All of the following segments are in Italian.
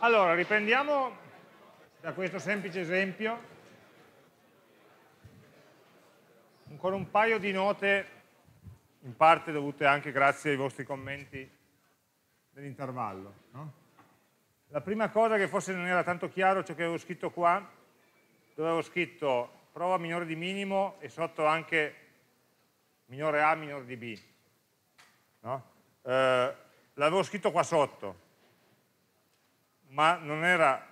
Allora, riprendiamo da questo semplice esempio con un paio di note, in parte dovute anche grazie ai vostri commenti dell'intervallo. No? La prima cosa che forse non era tanto chiaro ciò che avevo scritto qua, dove avevo scritto prova minore di minimo e sotto anche minore A, minore di B. No? Eh, L'avevo scritto qua sotto, ma non era,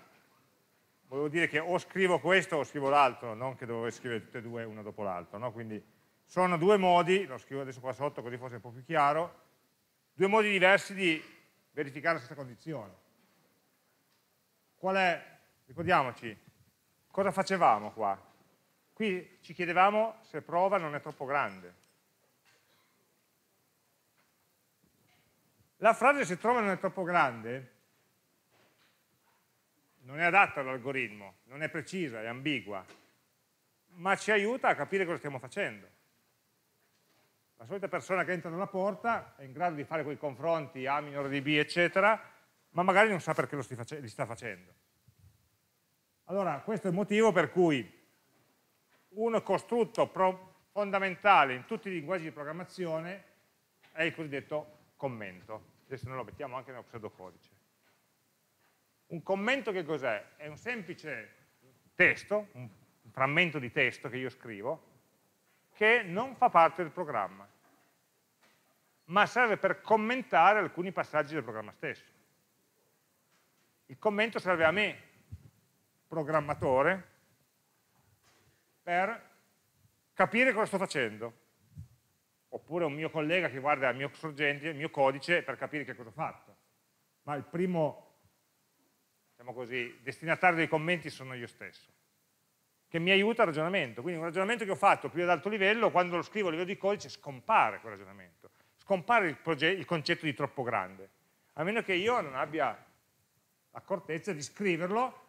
volevo dire che o scrivo questo o scrivo l'altro, non che dovevo scrivere tutte e due una dopo l'altra, no? quindi sono due modi, lo scrivo adesso qua sotto così forse è un po' più chiaro, due modi diversi di verificare la stessa condizione. Qual è, ricordiamoci, cosa facevamo qua? Qui ci chiedevamo se prova non è troppo grande. La frase se trova non è troppo grande non è adatta all'algoritmo, non è precisa, è ambigua, ma ci aiuta a capire cosa stiamo facendo. La solita persona che entra nella porta è in grado di fare quei confronti A minore di B, eccetera, ma magari non sa perché li sta facendo. Allora, questo è il motivo per cui un costrutto fondamentale in tutti i linguaggi di programmazione è il cosiddetto commento. Adesso noi lo mettiamo anche nello pseudocodice. Un commento che cos'è? È un semplice testo, un frammento di testo che io scrivo, che non fa parte del programma, ma serve per commentare alcuni passaggi del programma stesso. Il commento serve a me, programmatore, per capire cosa sto facendo, oppure un mio collega che guarda il mio sorgente, il mio codice, per capire che cosa ho fatto. Ma il primo diciamo così, destinatario dei commenti sono io stesso, che mi aiuta al ragionamento. Quindi un ragionamento che ho fatto più ad alto livello, quando lo scrivo a livello di codice, scompare quel ragionamento, scompare il, il concetto di troppo grande, a meno che io non abbia l'accortezza di scriverlo,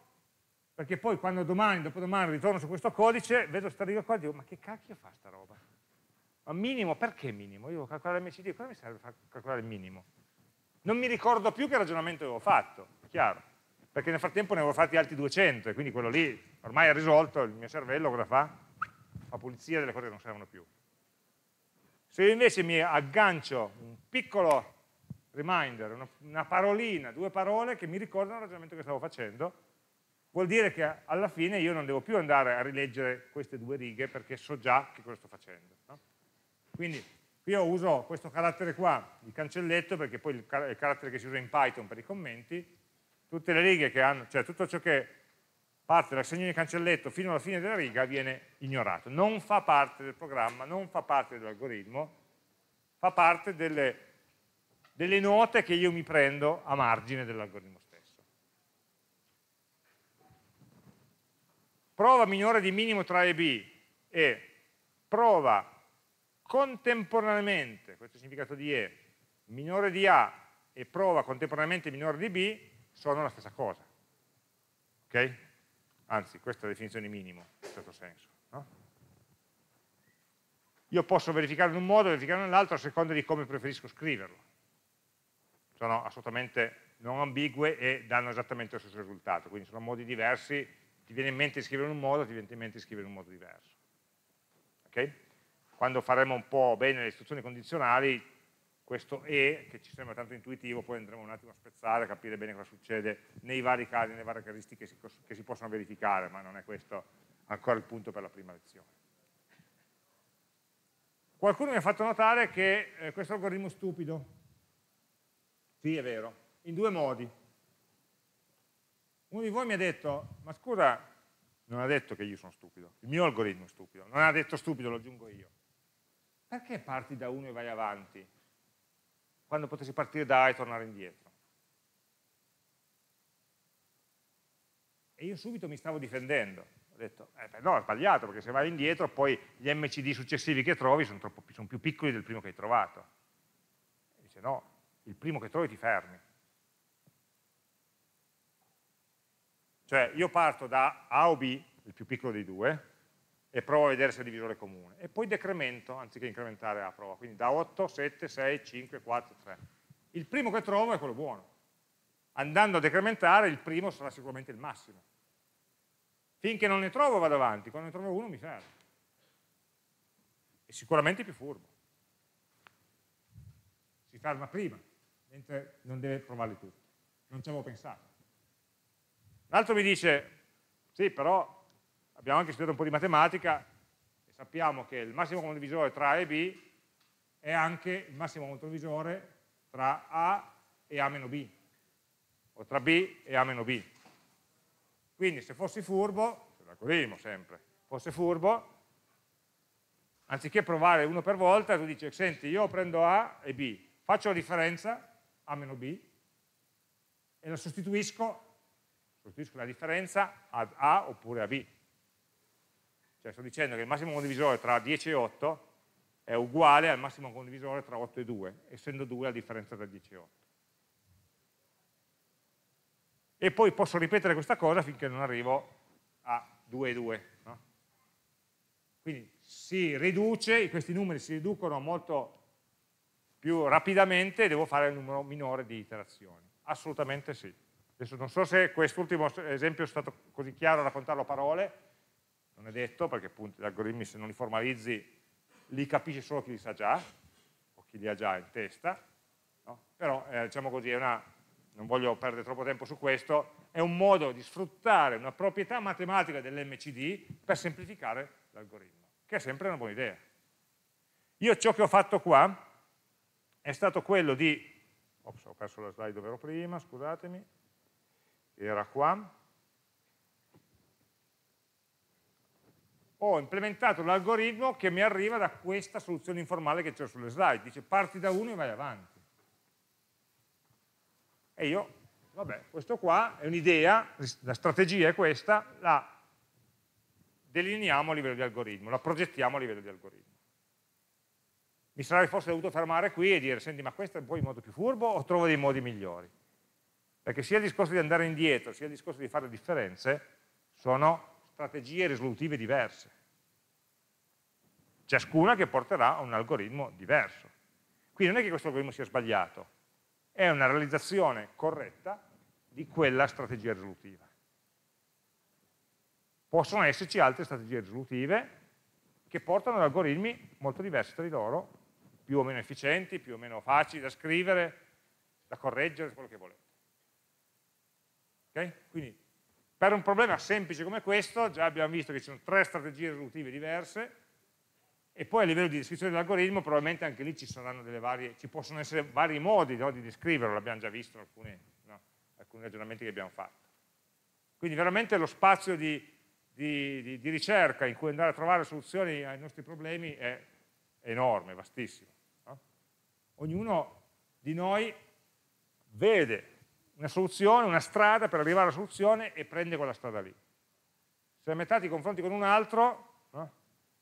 perché poi quando domani, dopodomani ritorno su questo codice, vedo sta riga qua e dico, ma che cacchio fa sta roba? Ma minimo, perché minimo? Io devo calcolare l'MCD, cosa mi serve calcolare il minimo? Non mi ricordo più che ragionamento avevo fatto, chiaro perché nel frattempo ne avevo fatti altri 200 e quindi quello lì ormai è risolto, il mio cervello cosa fa? Fa pulizia delle cose che non servono più. Se io invece mi aggancio un piccolo reminder, una, una parolina, due parole che mi ricordano il ragionamento che stavo facendo, vuol dire che alla fine io non devo più andare a rileggere queste due righe perché so già che cosa sto facendo. No? Quindi io uso questo carattere qua, il cancelletto, perché poi il, il carattere che si usa in Python per i commenti, tutte le righe che hanno, cioè tutto ciò che parte dal segno di cancelletto fino alla fine della riga viene ignorato. Non fa parte del programma, non fa parte dell'algoritmo, fa parte delle, delle note che io mi prendo a margine dell'algoritmo stesso. Prova minore di minimo tra A e B e prova contemporaneamente, questo è il significato di E, minore di A e prova contemporaneamente minore di B, sono la stessa cosa. Ok? Anzi, questa è la definizione minimo, in certo senso. No? Io posso verificare in un modo, verificare nell'altro a seconda di come preferisco scriverlo. Sono assolutamente non ambigue e danno esattamente lo stesso risultato, quindi sono modi diversi, ti viene in mente di scrivere in un modo, ti viene in mente di scrivere in un modo diverso. Okay? Quando faremo un po' bene le istruzioni condizionali, questo E, che ci sembra tanto intuitivo, poi andremo un attimo a spezzare, a capire bene cosa succede nei vari casi, nelle varie caratteristiche che si, che si possono verificare, ma non è questo ancora il punto per la prima lezione. Qualcuno mi ha fatto notare che eh, questo algoritmo è stupido. Sì, è vero, in due modi. Uno di voi mi ha detto, ma scusa, non ha detto che io sono stupido, il mio algoritmo è stupido, non ha detto stupido, lo aggiungo io. Perché parti da uno e vai avanti? Quando potessi partire da A e tornare indietro. E io subito mi stavo difendendo. Ho detto, eh, no, è sbagliato, perché se vai indietro poi gli MCD successivi che trovi sono, troppo, sono più piccoli del primo che hai trovato. E dice, no, il primo che trovi ti fermi. Cioè, io parto da A o B, il più piccolo dei due, e provo a vedere se è divisore comune. E poi decremento anziché incrementare la prova. Quindi da 8, 7, 6, 5, 4, 3. Il primo che trovo è quello buono. andando a decrementare il primo sarà sicuramente il massimo. Finché non ne trovo vado avanti, quando ne trovo uno mi fermo. E sicuramente più furbo. Si ferma prima, mentre non deve provarli tutti. Non ci avevo pensato. L'altro mi dice, sì, però abbiamo anche studiato un po' di matematica e sappiamo che il massimo comune divisore tra A e B è anche il massimo controvisore tra A e A meno B, o tra B e A meno B. Quindi se fossi furbo, l'algoritmo sempre, fosse furbo, anziché provare uno per volta, tu dici, senti, io prendo A e B, faccio la differenza, A meno B, e la sostituisco, sostituisco la differenza ad A oppure a B. Cioè sto dicendo che il massimo condivisore tra 10 e 8 è uguale al massimo condivisore tra 8 e 2, essendo 2 la differenza tra 10 e 8. E poi posso ripetere questa cosa finché non arrivo a 2 e 2. No? Quindi si riduce, questi numeri si riducono molto più rapidamente e devo fare un numero minore di iterazioni. Assolutamente sì. Adesso non so se quest'ultimo esempio è stato così chiaro a raccontarlo a parole, non è detto perché appunto gli algoritmi se non li formalizzi li capisce solo chi li sa già, o chi li ha già in testa, no? però eh, diciamo così, una, non voglio perdere troppo tempo su questo, è un modo di sfruttare una proprietà matematica dell'MCD per semplificare l'algoritmo, che è sempre una buona idea. Io ciò che ho fatto qua è stato quello di, ops, ho perso la slide dove ero prima, scusatemi, era qua, ho implementato l'algoritmo che mi arriva da questa soluzione informale che c'è sulle slide, dice parti da uno e vai avanti. E io, vabbè, questo qua è un'idea, la strategia è questa, la delineiamo a livello di algoritmo, la progettiamo a livello di algoritmo. Mi sarei forse dovuto fermare qui e dire, senti, ma questo è un po' il modo più furbo o trovo dei modi migliori? Perché sia il discorso di andare indietro, sia il discorso di fare differenze, sono strategie risolutive diverse, ciascuna che porterà a un algoritmo diverso. Quindi non è che questo algoritmo sia sbagliato, è una realizzazione corretta di quella strategia risolutiva. Possono esserci altre strategie risolutive che portano ad algoritmi molto diversi tra di loro, più o meno efficienti, più o meno facili da scrivere, da correggere, quello che volete. Okay? Quindi per un problema semplice come questo, già abbiamo visto che ci sono tre strategie risolutive diverse, e poi a livello di descrizione dell'algoritmo probabilmente anche lì ci, varie, ci possono essere vari modi no, di descriverlo, l'abbiamo già visto in alcuni, no, alcuni, ragionamenti che abbiamo fatto. Quindi veramente lo spazio di, di, di, di, ricerca in cui andare a trovare soluzioni ai nostri problemi è enorme, vastissimo. No? Ognuno di noi vede una soluzione, una strada per arrivare alla soluzione e prende quella strada lì. Se a metà ti confronti con un altro, no?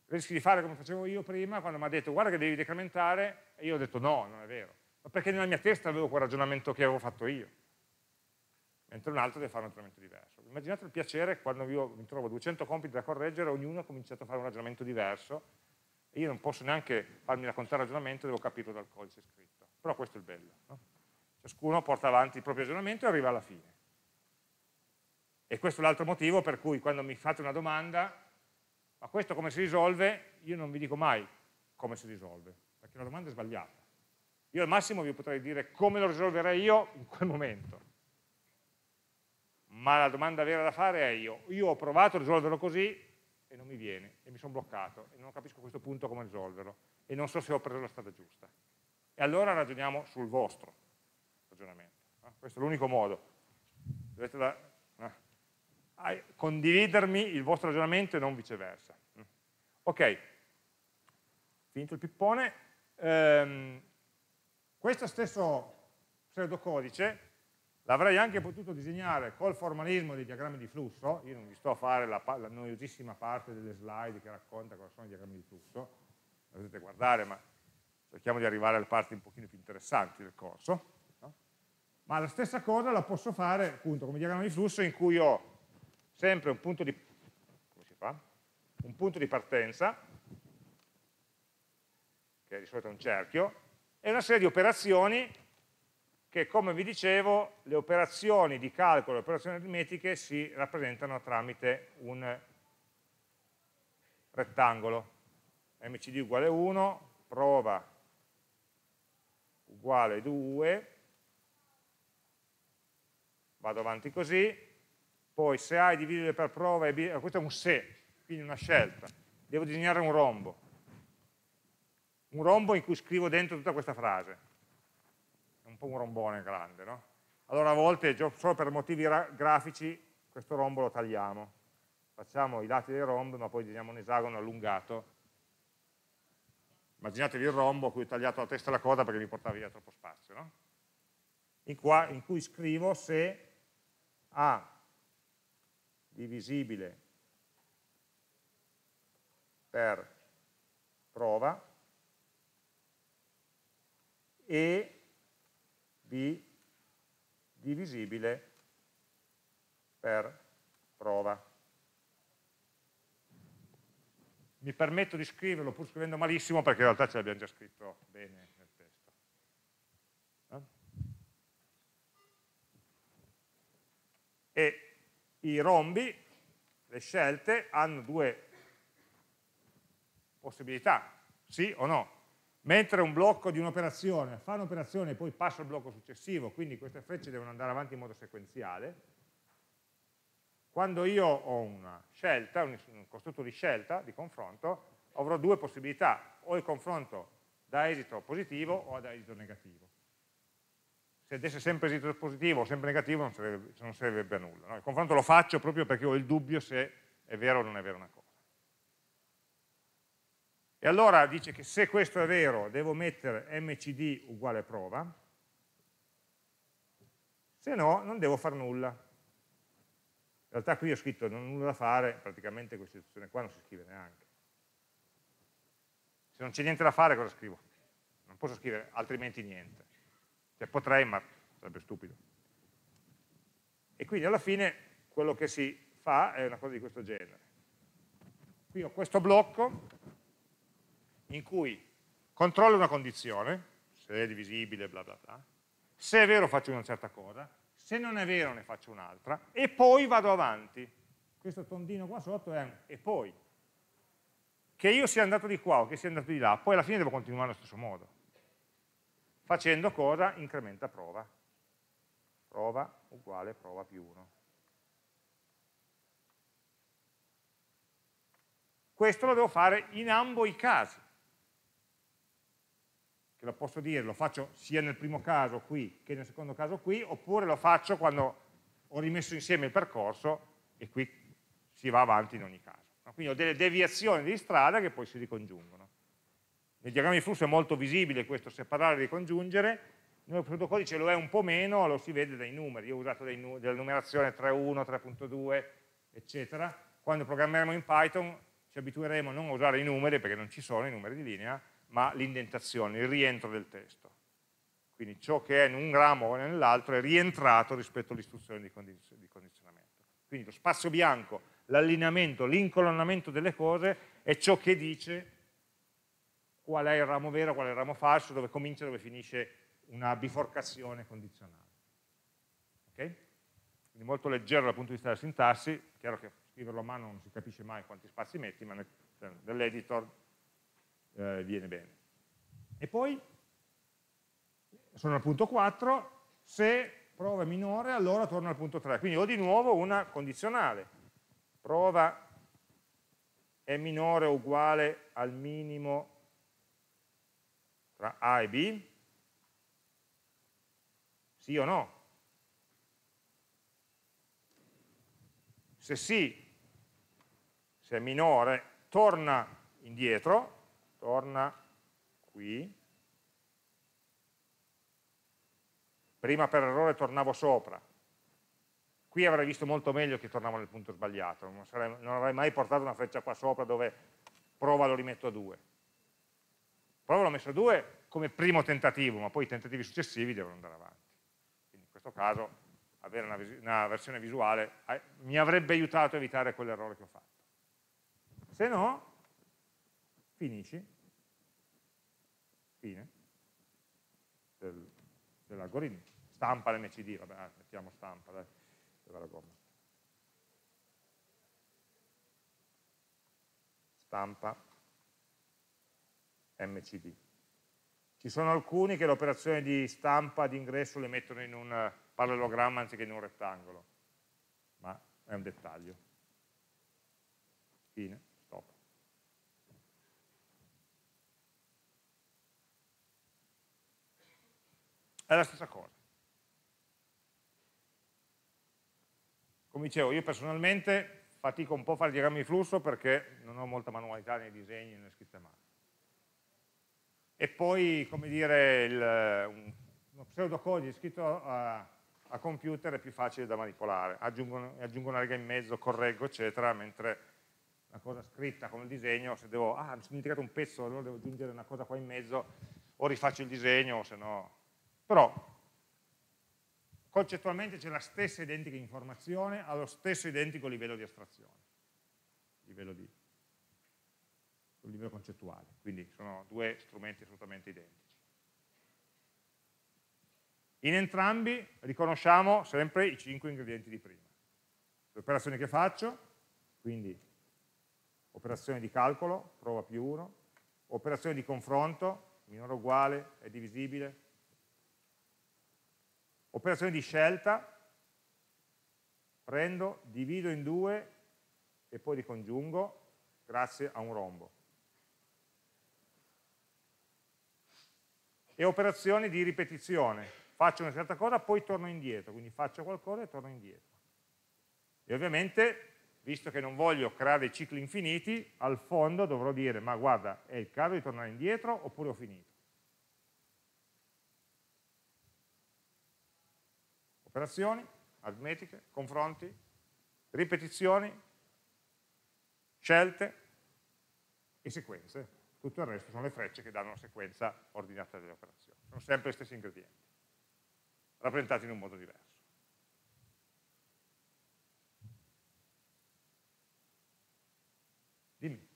rischi di fare come facevo io prima, quando mi ha detto guarda che devi decrementare, e io ho detto no, non è vero, ma perché nella mia testa avevo quel ragionamento che avevo fatto io, mentre un altro deve fare un ragionamento diverso. Immaginate il piacere quando io mi trovo 200 compiti da correggere, ognuno ha cominciato a fare un ragionamento diverso, e io non posso neanche farmi raccontare il ragionamento, devo capirlo dal codice scritto. Però questo è il bello. No? Ciascuno porta avanti il proprio ragionamento e arriva alla fine. E questo è l'altro motivo per cui quando mi fate una domanda, ma questo come si risolve? Io non vi dico mai come si risolve, perché la domanda è sbagliata. Io al massimo vi potrei dire come lo risolverei io in quel momento. Ma la domanda vera da fare è io, io ho provato a risolverlo così e non mi viene, e mi sono bloccato, e non capisco a questo punto come risolverlo, e non so se ho preso la strada giusta. E allora ragioniamo sul vostro ragionamento. No? Questo è l'unico modo. Dovete da, no? condividermi il vostro ragionamento e non viceversa. Mm. Ok, finito il pippone. Ehm, questo stesso pseudocodice l'avrei anche potuto disegnare col formalismo dei diagrammi di flusso, io non vi sto a fare la, la noiosissima parte delle slide che racconta cosa sono i diagrammi di flusso, la potete guardare, ma cerchiamo di arrivare alle parti un pochino più interessanti del corso ma la stessa cosa la posso fare appunto come diagramma di flusso in cui ho sempre un punto di, un punto di partenza, che di solito è un cerchio, e una serie di operazioni che come vi dicevo le operazioni di calcolo, le operazioni aritmetiche si rappresentano tramite un rettangolo. mcd uguale 1, prova uguale 2, vado avanti così, poi se A è divisibile per prova, e B, questo è un se, quindi una scelta, devo disegnare un rombo, un rombo in cui scrivo dentro tutta questa frase, è un po' un rombone grande, no? Allora a volte, solo per motivi grafici, questo rombo lo tagliamo. Facciamo i lati del rombo, ma poi disegniamo un esagono allungato. Immaginatevi il rombo a cui ho tagliato la testa e la coda perché mi portava via troppo spazio, no? in, qua, in cui scrivo se A. Divisibile per prova. E. B divisibile per prova. Mi permetto di scriverlo pur scrivendo malissimo perché in realtà ce l'abbiamo già scritto bene nel testo. Eh? E i rombi, le scelte, hanno due possibilità, sì o no mentre un blocco di un'operazione fa un'operazione e poi passa al blocco successivo, quindi queste frecce devono andare avanti in modo sequenziale, quando io ho una scelta, un costrutto di scelta, di confronto, avrò due possibilità, o il confronto da esito positivo o da esito negativo. Se desse sempre esito positivo o sempre negativo non, sarebbe, non servirebbe a nulla. No? Il confronto lo faccio proprio perché ho il dubbio se è vero o non è vero una cosa. E allora dice che se questo è vero devo mettere mcd uguale prova, se no non devo fare nulla. In realtà qui ho scritto non ho nulla da fare, praticamente questa istruzione qua non si scrive neanche. Se non c'è niente da fare cosa scrivo? Non posso scrivere altrimenti niente. Cioè potrei ma sarebbe stupido. E quindi alla fine quello che si fa è una cosa di questo genere. Qui ho questo blocco in cui controllo una condizione, se è divisibile, bla bla bla, se è vero faccio una certa cosa, se non è vero ne faccio un'altra, e poi vado avanti. Questo tondino qua sotto è un e poi. Che io sia andato di qua o che sia andato di là, poi alla fine devo continuare allo stesso modo. Facendo cosa? Incrementa prova. Prova uguale prova più 1. Questo lo devo fare in ambo i casi che lo posso dire, lo faccio sia nel primo caso qui che nel secondo caso qui, oppure lo faccio quando ho rimesso insieme il percorso e qui si va avanti in ogni caso. Quindi ho delle deviazioni di strada che poi si ricongiungono. Nel diagramma di flusso è molto visibile questo separare e ricongiungere, nel pseudocodice lo è un po' meno, lo si vede dai numeri, io ho usato nu della numerazione 3.1, 3.2, eccetera. Quando programmeremo in Python ci abitueremo a non usare i numeri, perché non ci sono i numeri di linea, ma l'indentazione, il rientro del testo. Quindi ciò che è in un ramo o nell'altro è rientrato rispetto all'istruzione di, condizionamento. Quindi lo spazio bianco, l'allineamento, l'incolonnamento delle cose è ciò che dice qual è il ramo vero, qual è il ramo falso, dove comincia e dove finisce una biforcazione condizionale. Okay? Quindi molto leggero dal punto di vista della sintassi, chiaro che scriverlo a mano non si capisce mai quanti spazi metti, ma nell'editor eh, viene bene. E poi sono al punto 4, se prova è minore allora torno al punto 3, quindi ho di nuovo una condizionale, prova è minore o uguale al minimo tra A e B, sì o no? Se sì, se è minore, torna indietro, torna qui, prima per errore tornavo sopra, qui avrei visto molto meglio che tornavo nel punto sbagliato, non, sarei, non avrei mai portato una freccia qua sopra dove prova lo rimetto a 2. Prova l'ho messo a 2 come primo tentativo, ma poi i tentativi successivi devono andare avanti. Quindi in questo caso avere una, una versione visuale eh, mi avrebbe aiutato a evitare quell'errore che ho fatto. Se no, finisci fine del, dell'algoritmo. stampa l'MCD, vabbè, mettiamo stampa, dai, dove la gomma? Stampa MCD. Ci sono alcuni che l'operazione di stampa di ingresso le mettono in un parallelogramma anziché in un rettangolo, ma è un dettaglio. Fine, stop. È la stessa cosa. Come dicevo, io personalmente fatico un po' a fare diagrammi di flusso perché non ho molta manualità nei disegni nelle scritte a mano. E poi, come dire, il, un, uno pseudocodice scritto a, a, computer è più facile da manipolare. Aggiungo, aggiungo, una riga in mezzo, correggo, eccetera, mentre una cosa scritta come il disegno, se devo, ah, mi sono dimenticato un pezzo, allora devo aggiungere una cosa qua in mezzo, o rifaccio il disegno, se no... Però concettualmente c'è la stessa identica informazione allo stesso identico livello di astrazione, livello, di, livello concettuale, quindi sono due strumenti assolutamente identici. In entrambi riconosciamo sempre i cinque ingredienti di prima. Le operazioni che faccio, quindi operazione di calcolo, prova più 1, operazione di confronto, minore o uguale, è divisibile, Operazione di scelta, prendo, divido in due e poi li congiungo grazie a un rombo. E operazioni di ripetizione, faccio una certa cosa, poi torno indietro, quindi faccio qualcosa e torno indietro. E ovviamente, visto che non voglio creare cicli infiniti, al fondo dovrò dire, ma guarda, è il caso di tornare indietro oppure ho finito. operazioni, aritmetiche, confronti, ripetizioni, scelte e sequenze. Tutto il resto sono le frecce che danno la sequenza ordinata delle operazioni. Sono sempre gli stessi ingredienti, rappresentati in un modo diverso. Dimmi.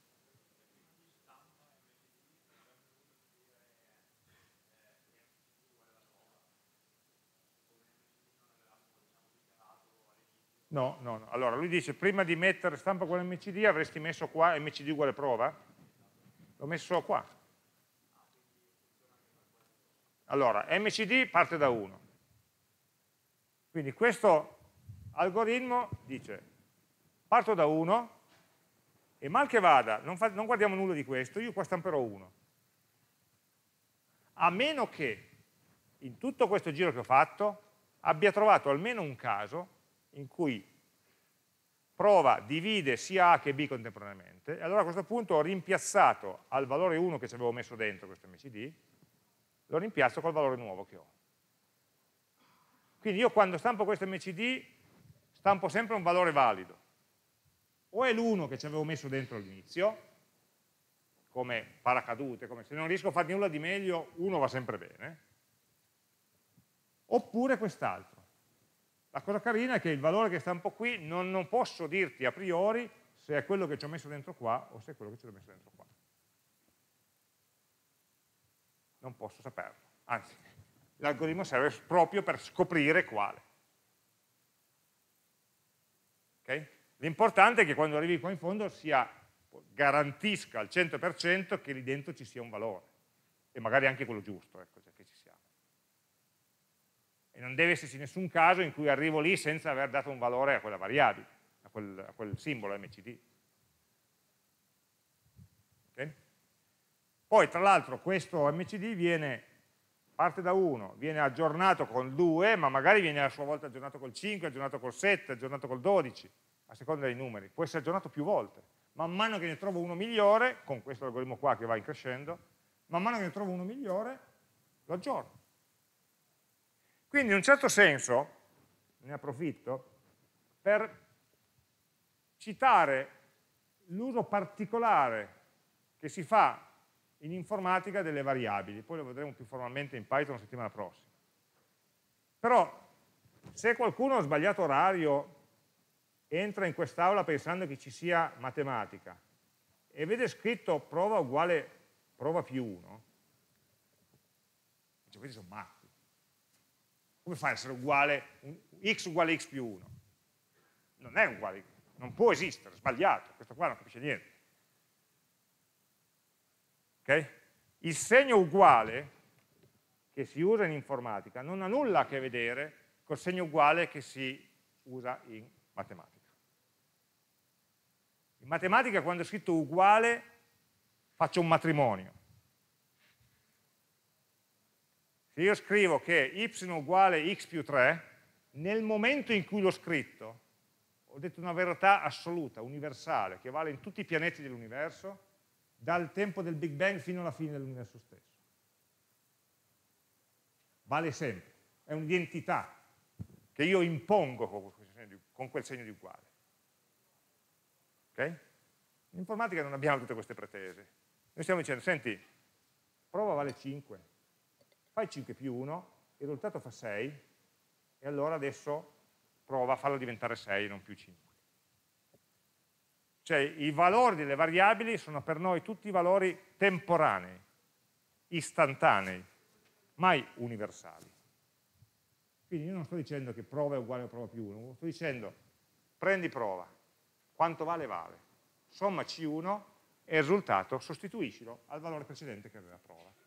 No, no, no. Allora, lui dice, prima di mettere stampa con MCD avresti messo qua MCD uguale prova? L'ho messo qua. Allora, MCD parte da 1. Quindi questo algoritmo dice, parto da 1 e mal che vada, non, fa, non guardiamo nulla di questo, io qua stamperò 1. A meno che in tutto questo giro che ho fatto abbia trovato almeno un caso in cui prova divide sia A che B contemporaneamente, e allora a questo punto ho rimpiazzato al valore 1 che ci avevo messo dentro questo MCD, lo rimpiazzo col valore nuovo che ho. Quindi io quando stampo questo MCD stampo sempre un valore valido. O è l'1 che ci avevo messo dentro all'inizio, come paracadute, come se non riesco a fare nulla di meglio, 1 va sempre bene, oppure quest'altro. La cosa carina è che il valore che stampo qui non, non posso dirti a priori se è quello che ci ho messo dentro qua o se è quello che ci ho messo dentro qua. Non posso saperlo. Anzi, l'algoritmo serve proprio per scoprire quale. Okay? L'importante è che quando arrivi qua in fondo sia, garantisca al 100% che lì dentro ci sia un valore e magari anche quello giusto. Ecco, cioè e non deve esserci nessun caso in cui arrivo lì senza aver dato un valore a quella variabile, a quel, a quel simbolo MCD. Okay? Poi tra l'altro questo MCD viene, parte da 1, viene aggiornato col 2, ma magari viene a sua volta aggiornato col 5, aggiornato col 7, aggiornato col 12, a seconda dei numeri, può essere aggiornato più volte. Man mano che ne trovo uno migliore, con questo algoritmo qua che va in crescendo, man mano che ne trovo uno migliore, lo aggiorno. Quindi in un certo senso, ne approfitto, per citare l'uso particolare che si fa in informatica delle variabili, poi lo vedremo più formalmente in Python la settimana prossima. Però se qualcuno ha sbagliato orario, entra in quest'aula pensando che ci sia matematica e vede scritto prova uguale prova più 1, dice questi sono matti Come fa a essere uguale, x uguale x più 1? Non è uguale, non può esistere, sbagliato, questo qua non capisce niente. Okay? Il segno uguale che si usa in informatica non ha nulla a che vedere col segno uguale che si usa in matematica. In matematica quando è scritto uguale faccio un matrimonio. Se io scrivo che y uguale x più 3, nel momento in cui l'ho scritto, ho detto una verità assoluta, universale, che vale in tutti i pianeti dell'universo, dal tempo del Big Bang fino alla fine dell'universo stesso. Vale sempre, è un'identità che io impongo con quel segno di uguale. Ok? In informatica non abbiamo tutte queste pretese. Noi stiamo dicendo, senti, prova vale 5, fai 5 più 1, il risultato fa 6, e allora adesso prova a farlo diventare 6, non più 5. Cioè i valori delle variabili sono per noi tutti valori temporanei, istantanei, mai universali. Quindi io non sto dicendo che prova è uguale a prova più 1, sto dicendo prendi prova, quanto vale vale, somma C1 e il risultato sostituiscilo al valore precedente che aveva prova.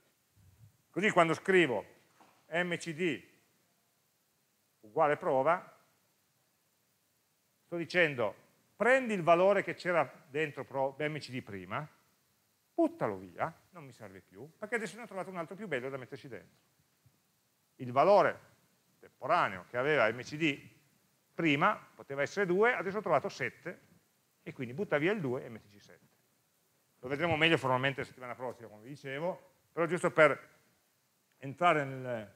Così quando scrivo mcd uguale prova, sto dicendo prendi il valore che c'era dentro mcd prima, buttalo via, non mi serve più, perché adesso ne ho trovato un altro più bello da metterci dentro. Il valore temporaneo che aveva mcd prima poteva essere 2, adesso ho trovato 7 e quindi butta via il 2 e mettici 7. Lo vedremo meglio formalmente la settimana prossima, come vi dicevo, però giusto per entrare nel,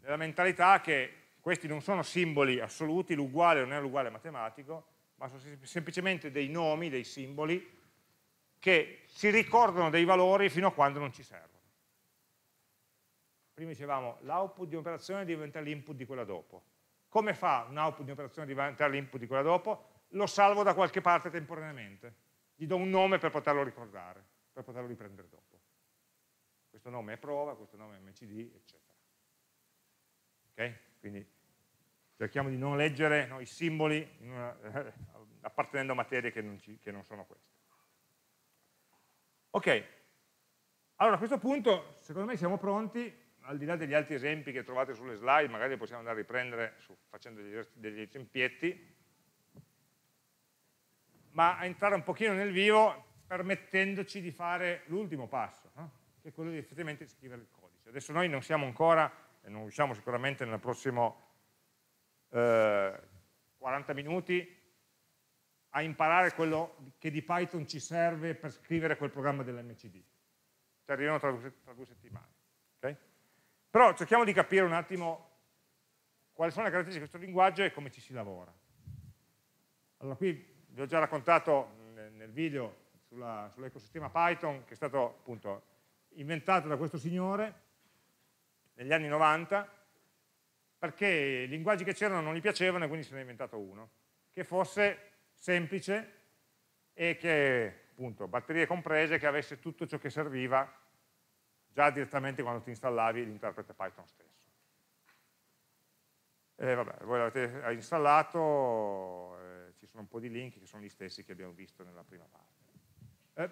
nella mentalità che questi non sono simboli assoluti, l'uguale non è l'uguale matematico, ma sono semplicemente dei nomi, dei simboli, che si ricordano dei valori fino a quando non ci servono. Prima dicevamo, l'output di un'operazione diventa l'input di quella dopo. Come fa un output di un'operazione a diventare l'input di quella dopo? lo salvo da qualche parte temporaneamente, gli do un nome per poterlo ricordare, per poterlo riprendere dopo. Questo nome è prova, questo nome è mcd, eccetera. Ok? Quindi cerchiamo di non leggere no, i simboli una, eh, appartenendo a materie che non, ci, che non sono queste. Ok, allora a questo punto secondo me siamo pronti, al di là degli altri esempi che trovate sulle slide, magari possiamo andare a riprendere su, facendo degli, degli esempietti, ma a entrare un pochino nel vivo permettendoci di fare l'ultimo passo, no? Che è quello di effettivamente scrivere il codice. Adesso noi non siamo ancora, e non riusciamo sicuramente nel prossimo eh, 40 minuti, a imparare quello che di Python ci serve per scrivere quel programma dell'MCD. Ci arrivano tra due, tra due settimane. Okay? Però cerchiamo di capire un attimo quali sono le caratteristiche di questo linguaggio e come ci si lavora. Allora qui vi ho già raccontato nel video sull'ecosistema sull Python che è stato appunto inventato da questo signore negli anni 90 perché i linguaggi che c'erano non gli piacevano e quindi se ne è inventato uno che fosse semplice e che appunto batterie comprese che avesse tutto ciò che serviva già direttamente quando ti installavi l'interprete Python stesso. E vabbè, voi l'avete installato, ci sono un po' di link che sono gli stessi che abbiamo visto nella prima parte. Eh,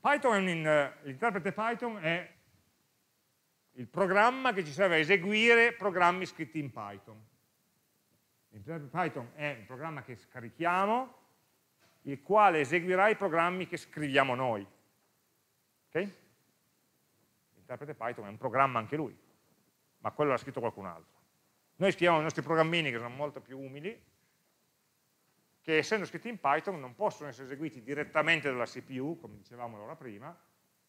l'interprete Python è il programma che ci serve a eseguire programmi scritti in Python. L'interprete Python è un programma che scarichiamo, il quale eseguirà i programmi che scriviamo noi. Okay? L'interprete Python è un programma anche lui, ma quello l'ha scritto qualcun altro. Noi scriviamo i nostri programmini che sono molto più umili, che essendo scritti in Python non possono essere eseguiti direttamente dalla CPU, come dicevamo l'ora prima,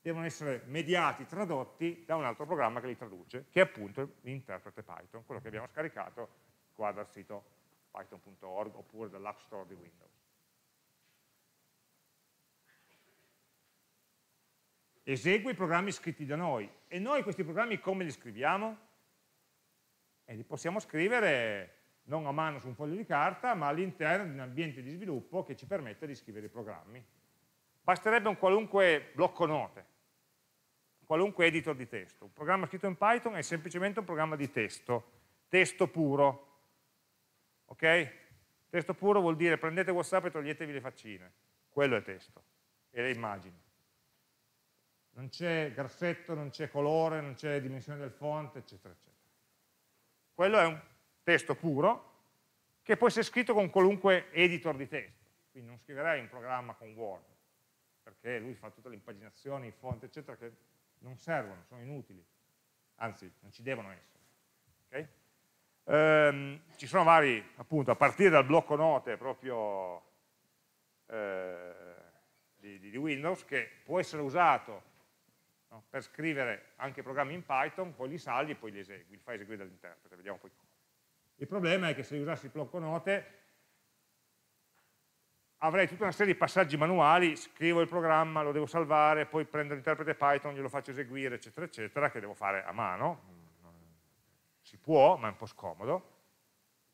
devono essere mediati, tradotti da un altro programma che li traduce, che è appunto l'interprete Python, quello che abbiamo scaricato qua dal sito python.org oppure dall'App Store di Windows. Esegue i programmi scritti da noi. E noi questi programmi come li scriviamo? E li possiamo scrivere non a mano su un foglio di carta, ma all'interno di un ambiente di sviluppo che ci permette di scrivere i programmi. Basterebbe un qualunque blocco note, un qualunque editor di testo. Un programma scritto in Python è semplicemente un programma di testo testo puro. Ok? Testo puro vuol dire prendete WhatsApp e toglietevi le faccine. Quello è testo. E le immagini. Non c'è grassetto, non c'è colore, non c'è dimensione del font, eccetera, eccetera. Quello è un testo puro che può essere scritto con qualunque editor di testo. Quindi non scriverei un programma con Word, perché lui fa tutte le impaginazioni, i font, eccetera, che non servono, sono inutili. Anzi, non ci devono essere. Okay? Ehm, ci sono vari, appunto, a partire dal blocco note proprio eh, di, di, Windows, che può essere usato no, per scrivere anche programmi in Python, poi li salvi e poi li esegui, li fai eseguire dall'interprete, vediamo poi come. Il problema è che se usassi il blocco note avrei tutta una serie di passaggi manuali, scrivo il programma, lo devo salvare, poi prendo l'interprete Python, glielo faccio eseguire, eccetera, eccetera, che devo fare a mano, si può, ma è un po' scomodo,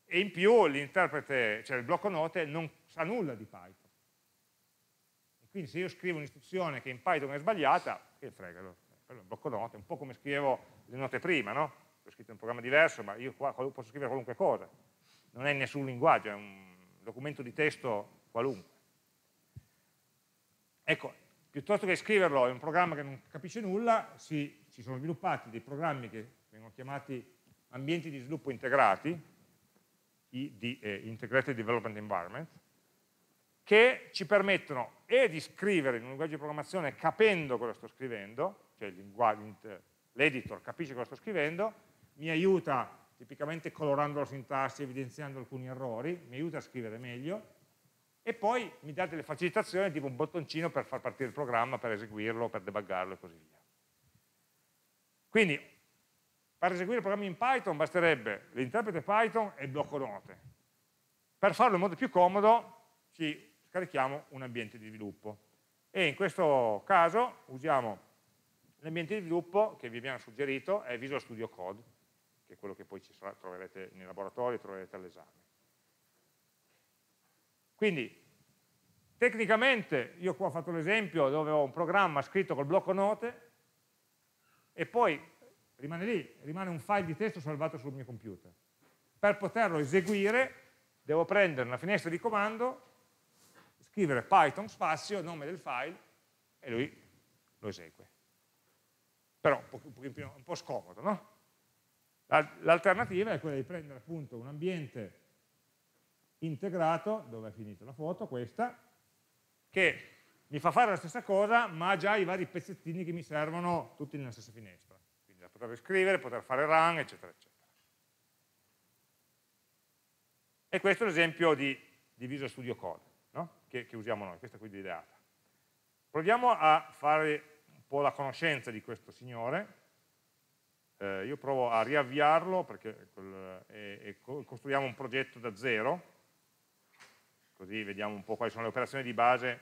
e in più l'interprete, cioè il blocco note, non sa nulla di Python. Quindi se io scrivo un'istruzione che in Python è sbagliata, che frega, quello è un blocco note, un po' come scrivevo le note prima, no? Ho scritto un programma diverso, ma io qua posso scrivere qualunque cosa. Non è in nessun linguaggio, è un documento di testo qualunque. Ecco, piuttosto che scriverlo in un programma che non capisce nulla, si, si sono sviluppati dei programmi che vengono chiamati ambienti di sviluppo integrati, Integrated Development Environment, che ci permettono e di scrivere in un linguaggio di programmazione capendo cosa sto scrivendo, cioè l'editor capisce cosa sto scrivendo, mi aiuta tipicamente colorando la sintassi, evidenziando alcuni errori, mi aiuta a scrivere meglio, e poi mi dà delle facilitazioni tipo un bottoncino per far partire il programma, per eseguirlo, per debuggarlo e così via. Quindi per eseguire programmi in Python basterebbe l'interprete Python e il blocco note. Per farlo in modo più comodo ci scarichiamo un ambiente di sviluppo e in questo caso usiamo l'ambiente di sviluppo che vi abbiamo suggerito, è Visual Studio Code, che è quello che poi ci sarà, troverete nei laboratori, troverete all'esame. Quindi tecnicamente io qua ho fatto l'esempio dove ho un programma scritto col blocco note e poi rimane lì, rimane un file di testo salvato sul mio computer. Per poterlo eseguire devo prendere una finestra di comando, scrivere Python spazio, nome del file e lui lo esegue. Però un po', un po scomodo, no? L'alternativa è quella di prendere appunto un ambiente integrato, dove è finita la foto, questa, che mi fa fare la stessa cosa, ma ha già i vari pezzettini che mi servono tutti nella stessa finestra. Quindi da poter scrivere, poter fare run, eccetera, eccetera. E questo è l'esempio di, di Visual Studio Code, no? che, che, usiamo noi, questa qui di ideata. Proviamo a fare un po' la conoscenza di questo signore. Eh, io provo a riavviarlo perché, e, e costruiamo un progetto da zero così vediamo un po' quali sono le operazioni di base.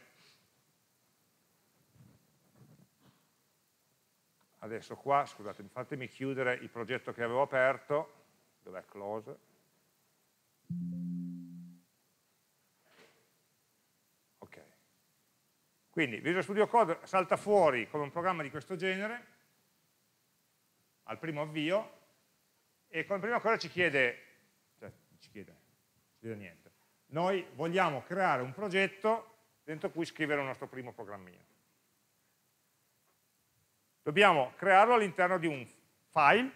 Adesso qua, scusate, fatemi chiudere il progetto che avevo aperto, dov'è close? Ok. Quindi Visual Studio Code salta fuori come un programma di questo genere, al primo avvio, e come prima cosa ci chiede, cioè ci chiede, ci chiede niente noi vogliamo creare un progetto dentro cui scrivere il nostro primo programmino. Dobbiamo crearlo all'interno di un file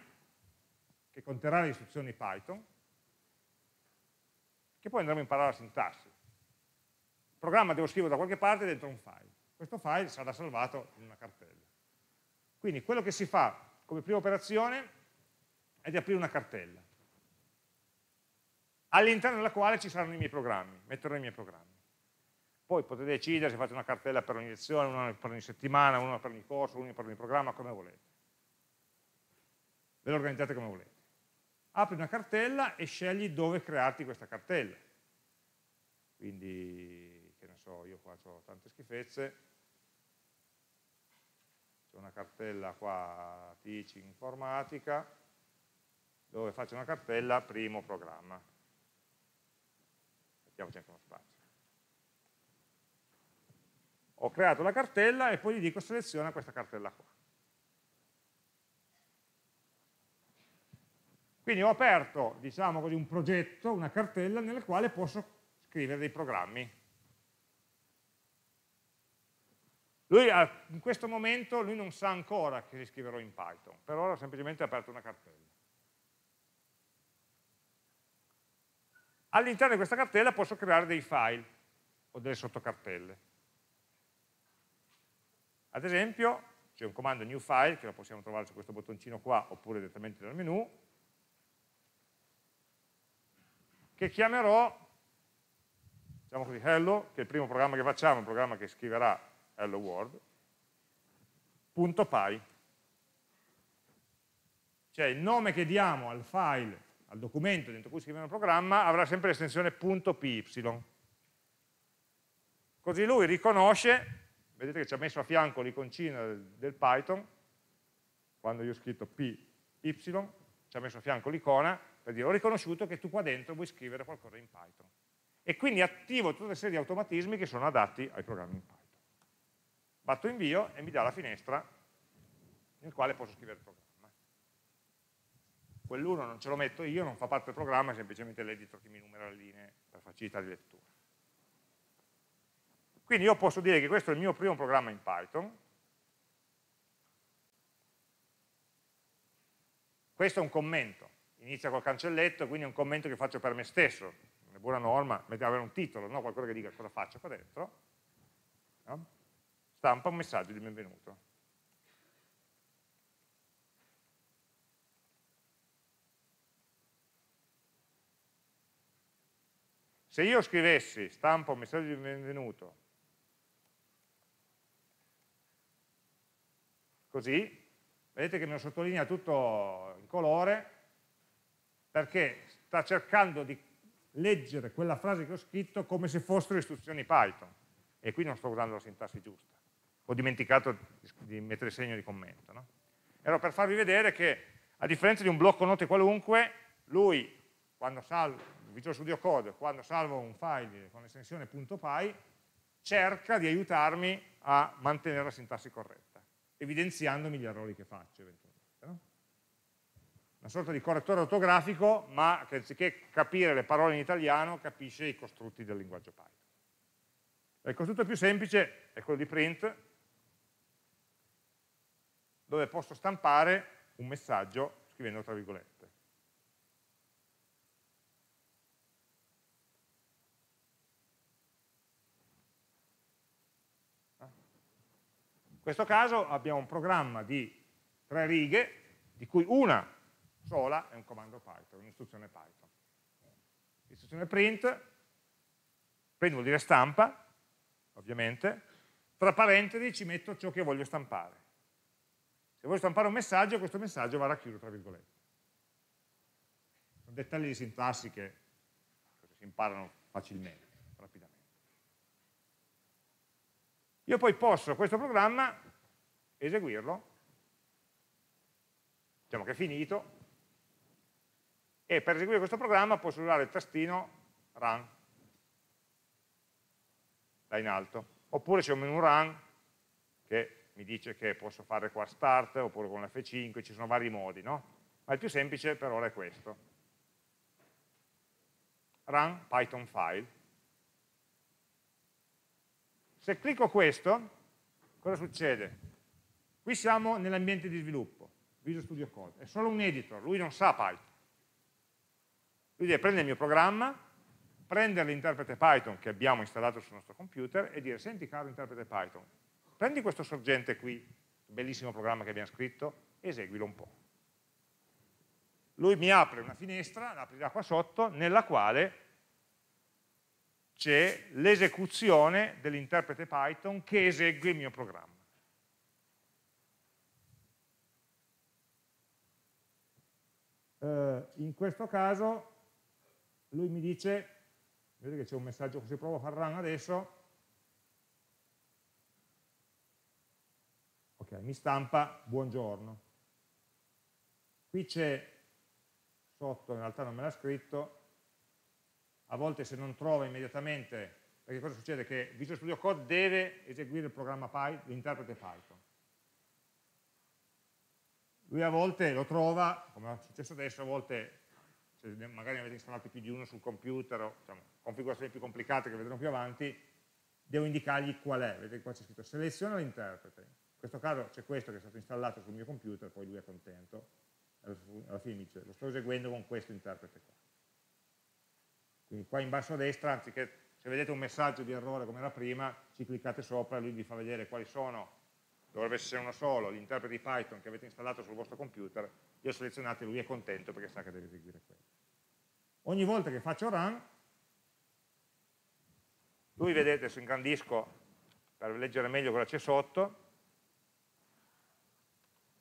che conterrà le istruzioni Python, che poi andremo a imparare la sintassi. Il programma devo scriverlo da qualche parte dentro un file. Questo file sarà salvato in una cartella. Quindi quello che si fa come prima operazione è di aprire una cartella all'interno della quale ci saranno i miei programmi, metterò i miei programmi. Poi potete decidere se fate una cartella per ogni lezione, una per ogni settimana, una per ogni corso, una per ogni programma, come volete. Ve lo organizzate come volete. Apri una cartella e scegli dove crearti questa cartella. Quindi, che ne so, io qua ho tante schifezze, c'è una cartella qua, teaching informatica, dove faccio una cartella primo programma mettiamoci anche uno spazio. Ho creato la cartella e poi gli dico seleziona questa cartella qua. Quindi ho aperto, diciamo così, un progetto, una cartella nella quale posso scrivere dei programmi. Lui in questo momento lui non sa ancora che li scriverò in Python, per ora ho semplicemente aperto una cartella. All'interno di questa cartella posso creare dei file o delle sottocartelle. Ad esempio, c'è un comando new file, che lo possiamo trovare su questo bottoncino qua, oppure direttamente dal menu, che chiamerò, diciamo così, hello, che è il primo programma che facciamo, un programma che scriverà hello world, punto .py. Cioè il nome che diamo al file al documento dentro cui scriviamo il programma avrà sempre l'estensione .py. Così lui riconosce, vedete che ci ha messo a fianco l'iconcina del, del, Python, quando io ho scritto py, ci ha messo a fianco l'icona, per dire ho riconosciuto che tu qua dentro vuoi scrivere qualcosa in Python. E quindi attivo tutta una serie di automatismi che sono adatti ai programmi in Python. Batto invio e mi dà la finestra nel quale posso scrivere il programma quell'uno non ce lo metto io, non fa parte del programma, è semplicemente l'editor che mi numera le linee per facilità di lettura. Quindi io posso dire che questo è il mio primo programma in Python, questo è un commento, inizia col cancelletto, quindi è un commento che faccio per me stesso, è buona norma, avere un titolo, no? qualcosa che dica cosa faccio qua dentro, no? Stampa un messaggio di benvenuto. Se io scrivessi stampa un messaggio di benvenuto così, vedete che me lo sottolinea tutto in colore perché sta cercando di leggere quella frase che ho scritto come se fossero istruzioni Python e qui non sto usando la sintassi giusta ho dimenticato di mettere il segno di commento no? era per farvi vedere che a differenza di un blocco note qualunque lui quando salva Visual Studio Code, quando salvo un file con l'estensione .py, cerca di aiutarmi a mantenere la sintassi corretta, evidenziandomi gli errori che faccio eventualmente. No? Una sorta di correttore ortografico, ma che anziché capire le parole in italiano, capisce i costrutti del linguaggio Python. Il costrutto più semplice è quello di print, dove posso stampare un messaggio scrivendo tra virgolette. In questo caso abbiamo un programma di tre righe, di cui una sola è un comando Python, un'istruzione Python. L'istruzione print, print vuol dire stampa, ovviamente, tra parentesi ci metto ciò che voglio stampare. Se voglio stampare un messaggio, questo messaggio va racchiuso tra virgolette. Sono dettagli di sintassi che si imparano facilmente. Io poi posso questo programma eseguirlo, diciamo che è finito, e per eseguire questo programma posso usare il tastino run, là in alto, oppure c'è un menu run che mi dice che posso fare qua start, oppure con l'F5, ci sono vari modi, no? Ma il più semplice per ora è questo. Run Python file se clicco questo, cosa succede? Qui siamo nell'ambiente di sviluppo, Visual Studio Code, è solo un editor, lui non sa Python. Lui deve prendere il mio programma, prendere l'interprete Python che abbiamo installato sul nostro computer e dire, senti caro interprete Python, prendi questo sorgente qui, bellissimo programma che abbiamo scritto, eseguilo un po'. Lui mi apre una finestra, l'aprirà qua sotto, nella quale c'è l'esecuzione dell'interprete Python che esegue il mio programma. Uh, in questo caso lui mi dice, vedete che c'è un messaggio che si prova a far run adesso, ok, mi stampa buongiorno. Qui c'è sotto, in realtà non me l'ha scritto, a volte se non trova immediatamente, perché cosa succede? Che Visual Studio Code deve eseguire il programma Python, l'interprete Python. Lui a volte lo trova, come è successo adesso, a volte se magari ne avete installati più di uno sul computer, o diciamo, configurazioni più complicate che vedremo più avanti, devo indicargli qual è, vedete qua c'è scritto seleziona l'interprete, in questo caso c'è questo che è stato installato sul mio computer, poi lui è contento, alla fine mi dice lo sto eseguendo con questo interprete qua. Quindi qua in basso a destra, anziché se vedete un messaggio di errore come era prima, ci cliccate sopra e lui vi fa vedere quali sono, dovrebbe essere uno solo, gli interpreti Python che avete installato sul vostro computer, io ho selezionato e lui è contento perché sa che deve eseguire quello. Ogni volta che faccio run, lui vedete, se ingrandisco per leggere meglio cosa c'è sotto,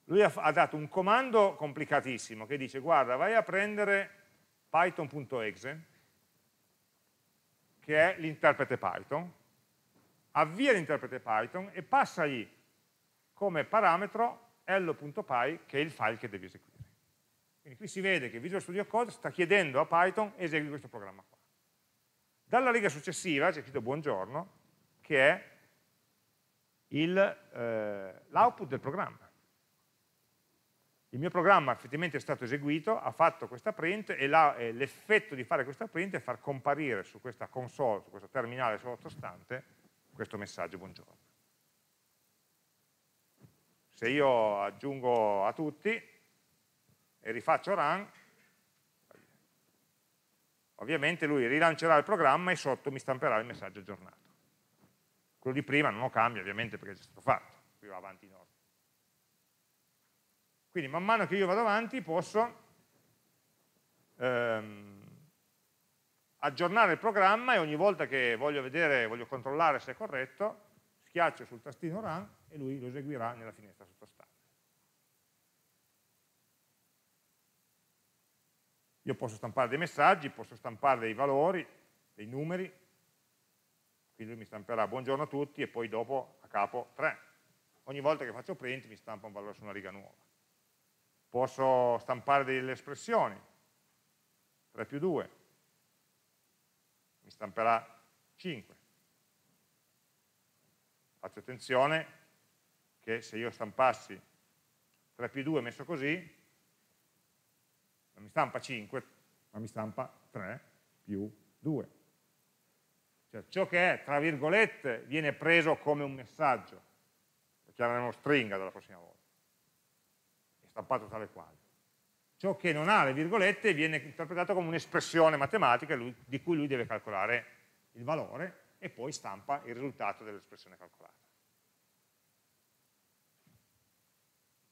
lui ha, ha, dato un comando complicatissimo che dice guarda vai a prendere python.exe che è l'interprete Python, avvia l'interprete Python e passagli come parametro hello.py che è il file che devi eseguire. Quindi qui si vede che Visual Studio Code sta chiedendo a Python esegui questo programma qua. Dalla riga successiva c'è scritto buongiorno, che è eh, l'output del programma il mio programma effettivamente è stato eseguito, ha fatto questa print e l'effetto di fare questa print è far comparire su questa console, su questo terminale sottostante, questo messaggio buongiorno. Se io aggiungo a tutti e rifaccio run, ovviamente lui rilancerà il programma e sotto mi stamperà il messaggio aggiornato. Quello di prima non lo cambia ovviamente perché è già stato fatto, qui va avanti in ordine. Quindi man mano che io vado avanti posso ehm, aggiornare il programma e ogni volta che voglio vedere, voglio controllare se è corretto, schiaccio sul tastino run e lui lo eseguirà nella finestra sottostante. Io posso stampare dei messaggi, posso stampare dei valori, dei numeri, quindi lui mi stamperà buongiorno a tutti e poi dopo a capo 3. Ogni volta che faccio print mi stampa un valore su una riga nuova posso stampare delle espressioni, 3 più 2, mi stamperà 5. Faccio attenzione che se io stampassi 3 più 2 messo così, non mi stampa 5, ma mi stampa 3 più 2. Cioè ciò che è, tra virgolette, viene preso come un messaggio, lo chiameremo stringa dalla prossima volta stampato tale quale. Ciò che non ha le virgolette viene interpretato come un'espressione matematica lui, di cui lui deve calcolare il valore e poi stampa il risultato dell'espressione calcolata.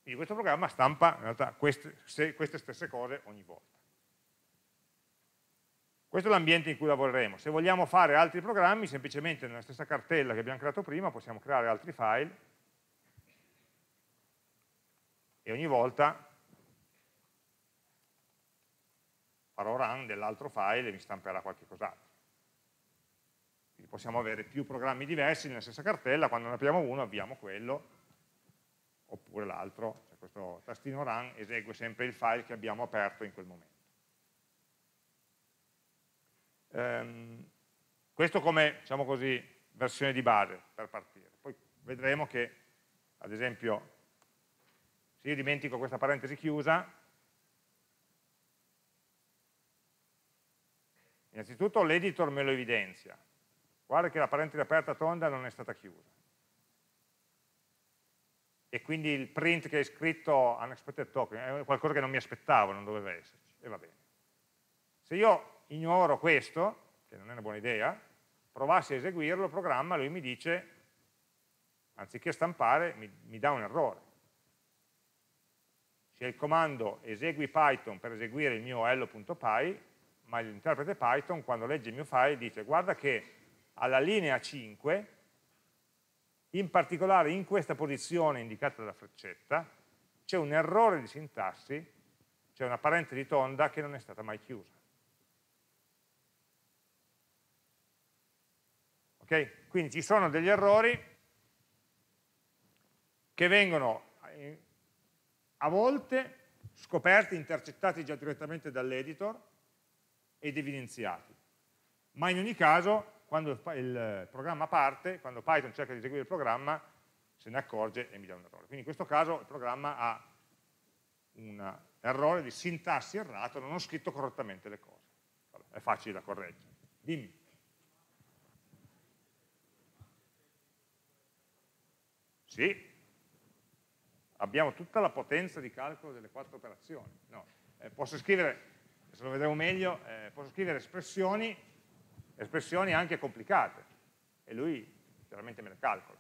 Quindi questo programma stampa in realtà queste, queste stesse cose ogni volta. Questo è l'ambiente in cui lavoreremo. Se vogliamo fare altri programmi, semplicemente nella stessa cartella che abbiamo creato prima possiamo creare altri file e ogni volta farò run dell'altro file e mi stamperà qualche cos'altro. Quindi possiamo avere più programmi diversi nella stessa cartella, quando ne abbiamo uno avviamo quello, oppure l'altro, cioè questo tastino run esegue sempre il file che abbiamo aperto in quel momento. Um, questo come, diciamo così, versione di base per partire. Poi vedremo che, ad esempio, se io dimentico questa parentesi chiusa, innanzitutto l'editor me lo evidenzia. Guarda che la parentesi aperta tonda non è stata chiusa. E quindi il print che hai scritto unexpected token è qualcosa che non mi aspettavo, non doveva esserci, e va bene. Se io ignoro questo, che non è una buona idea, provassi a eseguirlo, il programma, lui mi dice, anziché stampare, mi, mi dà un errore c'è il comando esegui Python per eseguire il mio hello.py, ma l'interprete Python quando legge il mio file dice guarda che alla linea 5, in particolare in questa posizione indicata dalla freccetta, c'è un errore di sintassi, c'è una parentesi tonda che non è stata mai chiusa. Ok? Quindi ci sono degli errori che vengono a volte scoperti, intercettati già direttamente dall'editor ed evidenziati. Ma in ogni caso, quando il programma parte, quando Python cerca di eseguire il programma, se ne accorge e mi dà un errore. Quindi in questo caso il programma ha una errore di sintassi errato, non ho scritto correttamente le cose. È facile da correggere. Dimmi. Sì, abbiamo tutta la potenza di calcolo delle quattro operazioni. No, eh, posso scrivere, se lo vedremo meglio, eh, posso scrivere espressioni, espressioni anche complicate e lui chiaramente me le calcola.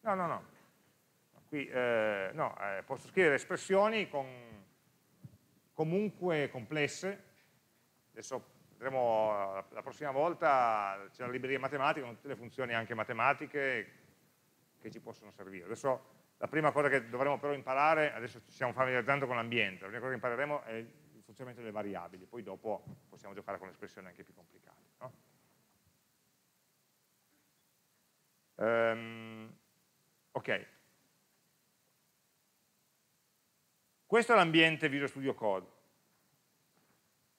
No, no, no. Qui, eh, no eh, posso scrivere espressioni con, comunque complesse. Adesso vedremo la prossima volta, c'è una libreria matematica con tutte le funzioni anche matematiche che ci possono servire. Adesso la prima cosa che dovremo però imparare, adesso ci stiamo familiarizzando con l'ambiente, la prima cosa che impareremo è il funzionamento delle variabili, poi dopo possiamo giocare con espressioni anche più complicate. No? Um, Ok. Questo è l'ambiente Visual Studio Code.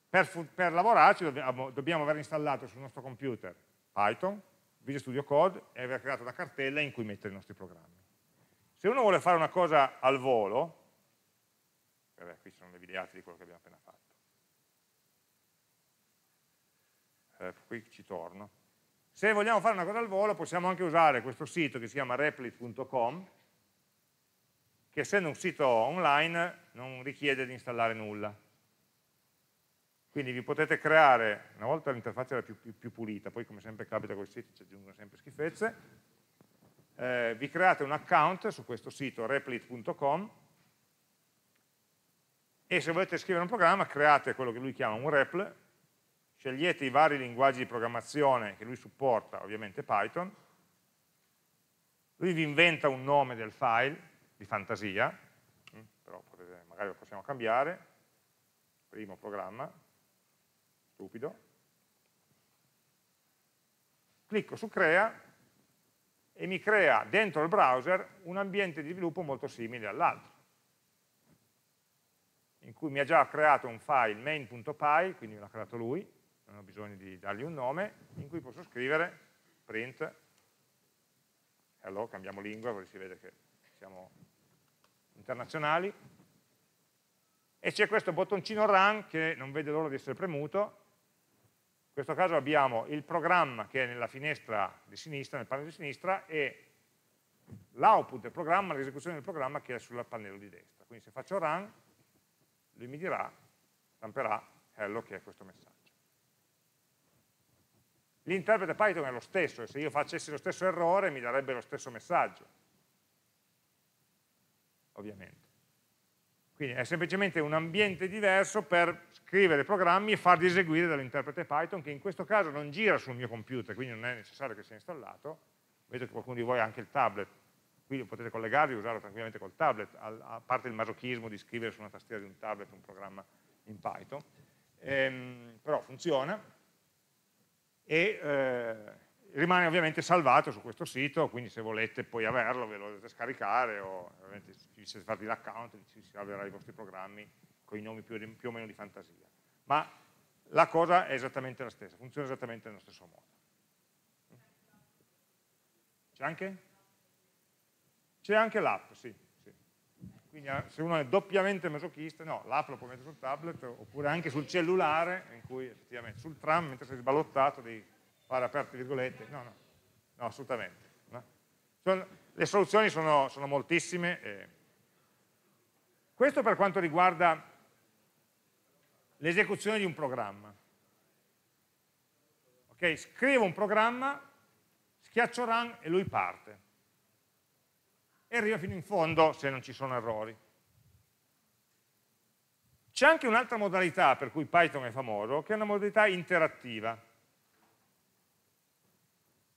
Per, per lavorarci dobbiamo, dobbiamo, aver installato sul nostro computer Python, Visual Studio Code e aver creato una cartella in cui mettere i nostri programmi. Se uno vuole fare una cosa al volo, vabbè, qui sono le videate di quello che abbiamo appena fatto, eh, qui ci torno, se vogliamo fare una cosa al volo possiamo anche usare questo sito che si chiama replit.com che essendo un sito online non richiede di installare nulla. Quindi vi potete creare, una volta l'interfaccia era più, più, più, pulita, poi come sempre capita con i siti ci aggiungono sempre schifezze, eh, vi create un account su questo sito replit.com e se volete scrivere un programma create quello che lui chiama un repl scegliete i vari linguaggi di programmazione che lui supporta, ovviamente Python, lui vi inventa un nome del file di fantasia, mm, però potete, magari lo possiamo cambiare, primo programma, stupido, clicco su crea e mi crea dentro il browser un ambiente di sviluppo molto simile all'altro in cui mi ha già creato un file main.py, quindi me l'ha creato lui, non ho bisogno di dargli un nome, in cui posso scrivere print, hello, cambiamo lingua, così si vede che siamo internazionali, e c'è questo bottoncino run che non vede l'ora di essere premuto, in questo caso abbiamo il programma che è nella finestra di sinistra, nel pannello di sinistra, e l'output del programma, l'esecuzione del programma che è sul pannello di destra. Quindi se faccio run, lui mi dirà, stamperà hello che è questo messaggio. L'interprete Python è lo stesso se io facessi lo stesso errore mi darebbe lo stesso messaggio, ovviamente. Quindi è semplicemente un ambiente diverso per scrivere programmi e farli eseguire dall'interprete Python che in questo caso non gira sul mio computer, quindi non è necessario che sia installato. Vedo che qualcuno di voi ha anche il tablet, quindi potete collegarvi e usarlo tranquillamente col tablet, a parte il masochismo di scrivere su una tastiera di un tablet un programma in Python. Ehm, però funziona e eh, rimane ovviamente salvato su questo sito, quindi se volete poi averlo ve lo dovete scaricare o ovviamente se fate l'account ci salverà i vostri programmi con i nomi più, più, o meno di fantasia. Ma la cosa è esattamente la stessa, funziona esattamente nello stesso modo. C'è anche? C'è anche l'app, sì, sì. Quindi eh, se uno è doppiamente masochista, no, l'app lo può mettere sul tablet oppure anche sul cellulare, in cui effettivamente sul tram, mentre sei sballottato, devi fare aperte virgolette. No, no, no assolutamente. No? Sono, le soluzioni sono, sono moltissime. E... Questo per quanto riguarda l'esecuzione di un programma. Ok, scrivo un programma, schiaccio run e lui parte e arriva fino in fondo se non ci sono errori. C'è anche un'altra modalità per cui Python è famoso, che è una modalità interattiva.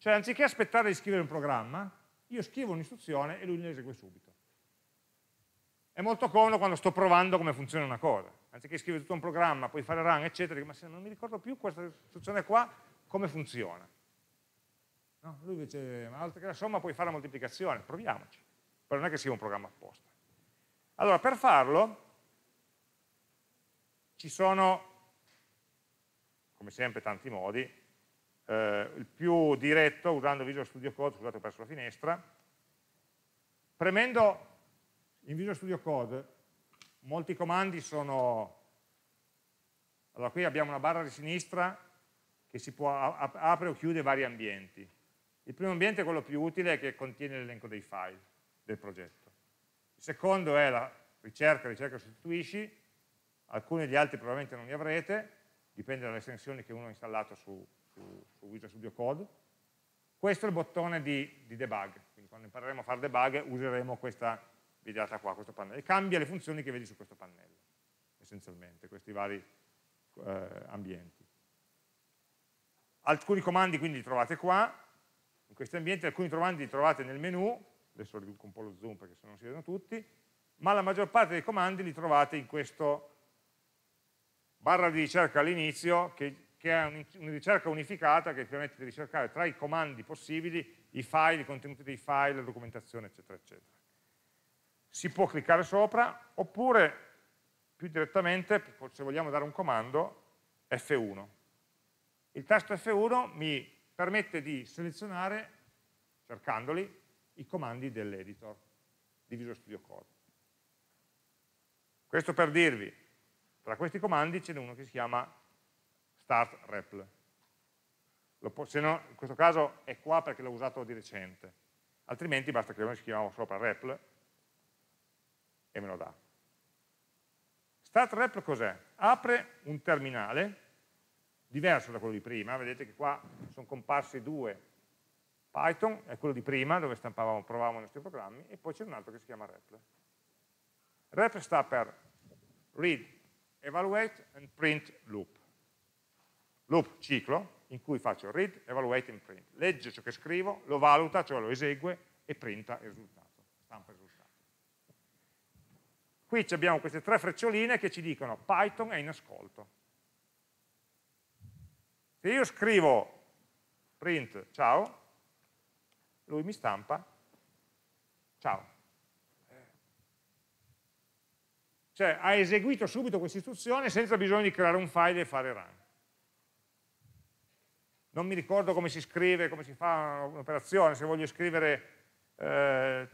Cioè, anziché aspettare di scrivere un programma, io scrivo un'istruzione e lui ne esegue subito. È molto comodo quando sto provando come funziona una cosa. Anziché scrivere tutto un programma, poi fare run, eccetera, dico, ma se non mi ricordo più questa istruzione qua, come funziona? No? Lui dice, ma oltre che la somma puoi fare la moltiplicazione, proviamoci però non è che sia un programma apposta. Allora, per farlo ci sono, come sempre, tanti modi. Eh, il più diretto, usando Visual Studio Code, scusate ho perso la finestra, premendo in Visual Studio Code molti comandi sono... Allora qui abbiamo una barra di sinistra che si può, apre o chiude vari ambienti. Il primo ambiente è quello più utile che contiene l'elenco dei file del progetto. Il secondo è la ricerca, ricerca sostituisci, alcuni degli altri probabilmente non li avrete, dipende dalle estensioni che uno ha installato su, su, su Visual Studio Code. Questo è il bottone di, di debug, quindi quando impareremo a fare debug useremo questa videata qua, questo pannello, e cambia le funzioni che vedi su questo pannello, essenzialmente, questi vari eh, ambienti. Alcuni comandi quindi li trovate qua, in questi ambienti, alcuni comandi li trovate nel menu, adesso riduco un po' lo zoom perché se non si vedono tutti, ma la maggior parte dei comandi li trovate in questo barra di ricerca all'inizio, che, che è una ricerca unificata che permette di ricercare tra i comandi possibili i file, i contenuti dei file, la documentazione, eccetera, eccetera. Si può cliccare sopra, oppure più direttamente, se vogliamo dare un comando, F1. Il tasto F1 mi permette di selezionare, cercandoli, i comandi dell'editor di Visual Studio Code. Questo per dirvi, tra questi comandi ce n'è uno che si chiama start repl. no, in questo caso è qua perché l'ho usato di recente, altrimenti basta che noi scriviamo sopra repl e me lo dà. Start repl cos'è? Apre un terminale diverso da quello di prima, vedete che qua sono comparsi due Python, è quello di prima dove stampavamo, provavamo i nostri programmi, e poi c'è un altro che si chiama repl. Repl sta per read, evaluate and print loop. Loop, ciclo, in cui faccio read, evaluate and print. Legge ciò che scrivo, lo valuta, cioè lo esegue, e printa il risultato, stampa il risultato. Qui abbiamo queste tre freccioline che ci dicono Python è in ascolto. Se io scrivo print ciao, lui mi stampa ciao. Cioè ha eseguito subito questa istruzione senza bisogno di creare un file e fare run. Non mi ricordo come si scrive, come si fa un'operazione, se voglio scrivere eh,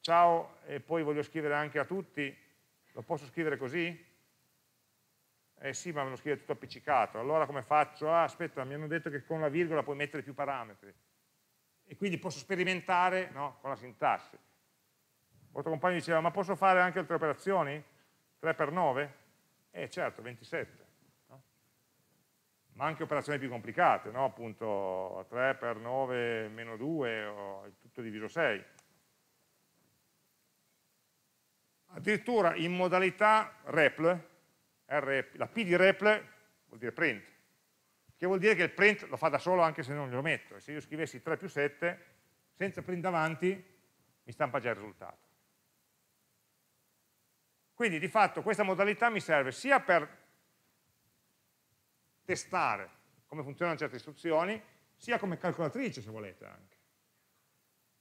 ciao e poi voglio scrivere anche a tutti, lo posso scrivere così? eh sì ma me lo scrive tutto appiccicato, allora come faccio? Ah aspetta, mi hanno detto che con la virgola puoi mettere più parametri e quindi posso sperimentare no, con la sintassi. Il vostro compagno diceva, ma posso fare anche altre operazioni? 3 per 9? Eh certo, 27. No? Ma anche operazioni più complicate, no? appunto 3 per 9 meno 2 o tutto diviso 6. Addirittura in modalità REPL, la P di repl vuol dire print, che vuol dire che il print lo fa da solo anche se non glielo metto. E se io scrivessi 3 più 7, senza print davanti, mi stampa già il risultato. Quindi di fatto questa modalità mi serve sia per testare come funzionano certe istruzioni, sia come calcolatrice se volete anche.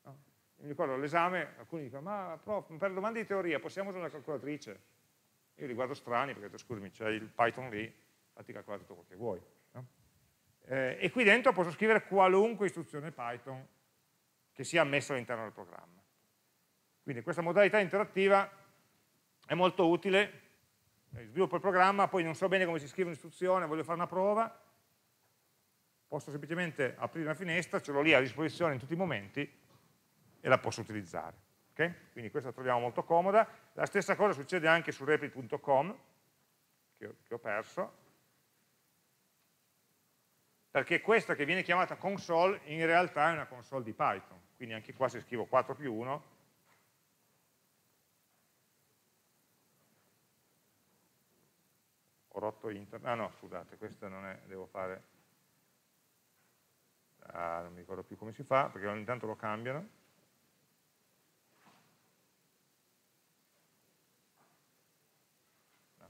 No? Mi ricordo all'esame, alcuni dicono, ma prof, per domande di teoria possiamo usare una calcolatrice? io li guardo strani perché scusami c'è il Python lì, fatti calcolare tutto quello che vuoi. No? Eh, e qui dentro posso scrivere qualunque istruzione Python che sia ammessa all'interno del programma. Quindi questa modalità interattiva è molto utile, eh, sviluppo il programma, poi non so bene come si scrive un'istruzione, voglio fare una prova, posso semplicemente aprire una finestra, ce l'ho lì a disposizione in tutti i momenti e la posso utilizzare. Okay? Quindi questa la troviamo molto comoda. La stessa cosa succede anche su repli.com, che, che ho perso, perché questa che viene chiamata console in realtà è una console di Python. Quindi anche qua se scrivo 4 più 1, ho rotto internet, ah no scusate, questa non è, devo fare, ah, non mi ricordo più come si fa, perché ogni tanto lo cambiano,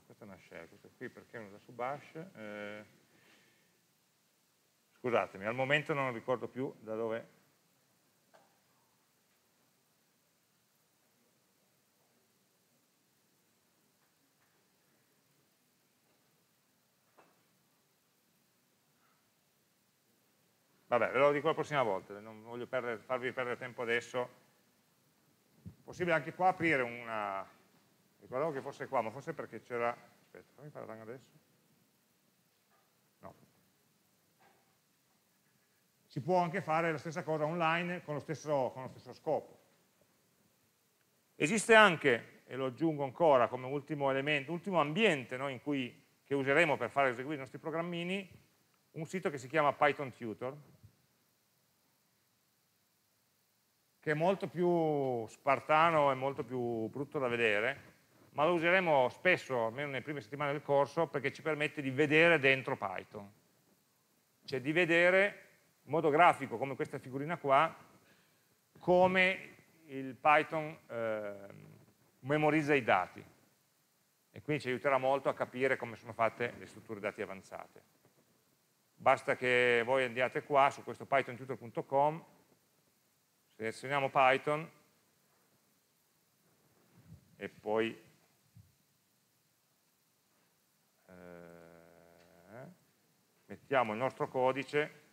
questa è una shell, questa qui perché è una su eh, scusatemi, al momento non ricordo più da dove Vabbè, ve lo dico la prossima volta, non voglio perdere, farvi perdere tempo adesso, possibile anche qua aprire una, ricordavo che fosse qua, ma forse perché c'era, aspetta, fammi fare adesso, no, si può anche fare la stessa cosa online con lo stesso, con lo stesso scopo. Esiste anche, e lo aggiungo ancora come ultimo elemento, ultimo ambiente no, cui, che useremo per fare eseguire i nostri programmini, un sito che si chiama Python Tutor, che è molto più spartano e molto più brutto da vedere, ma lo useremo spesso, almeno nelle prime settimane del corso, perché ci permette di vedere dentro Python. Cioè di vedere in modo grafico, come questa figurina qua, come il Python eh, memorizza i dati. E quindi ci aiuterà molto a capire come sono fatte le strutture dati avanzate. Basta che voi andiate qua su questo pythontutor.com selezioniamo Python. E poi eh, mettiamo il nostro codice.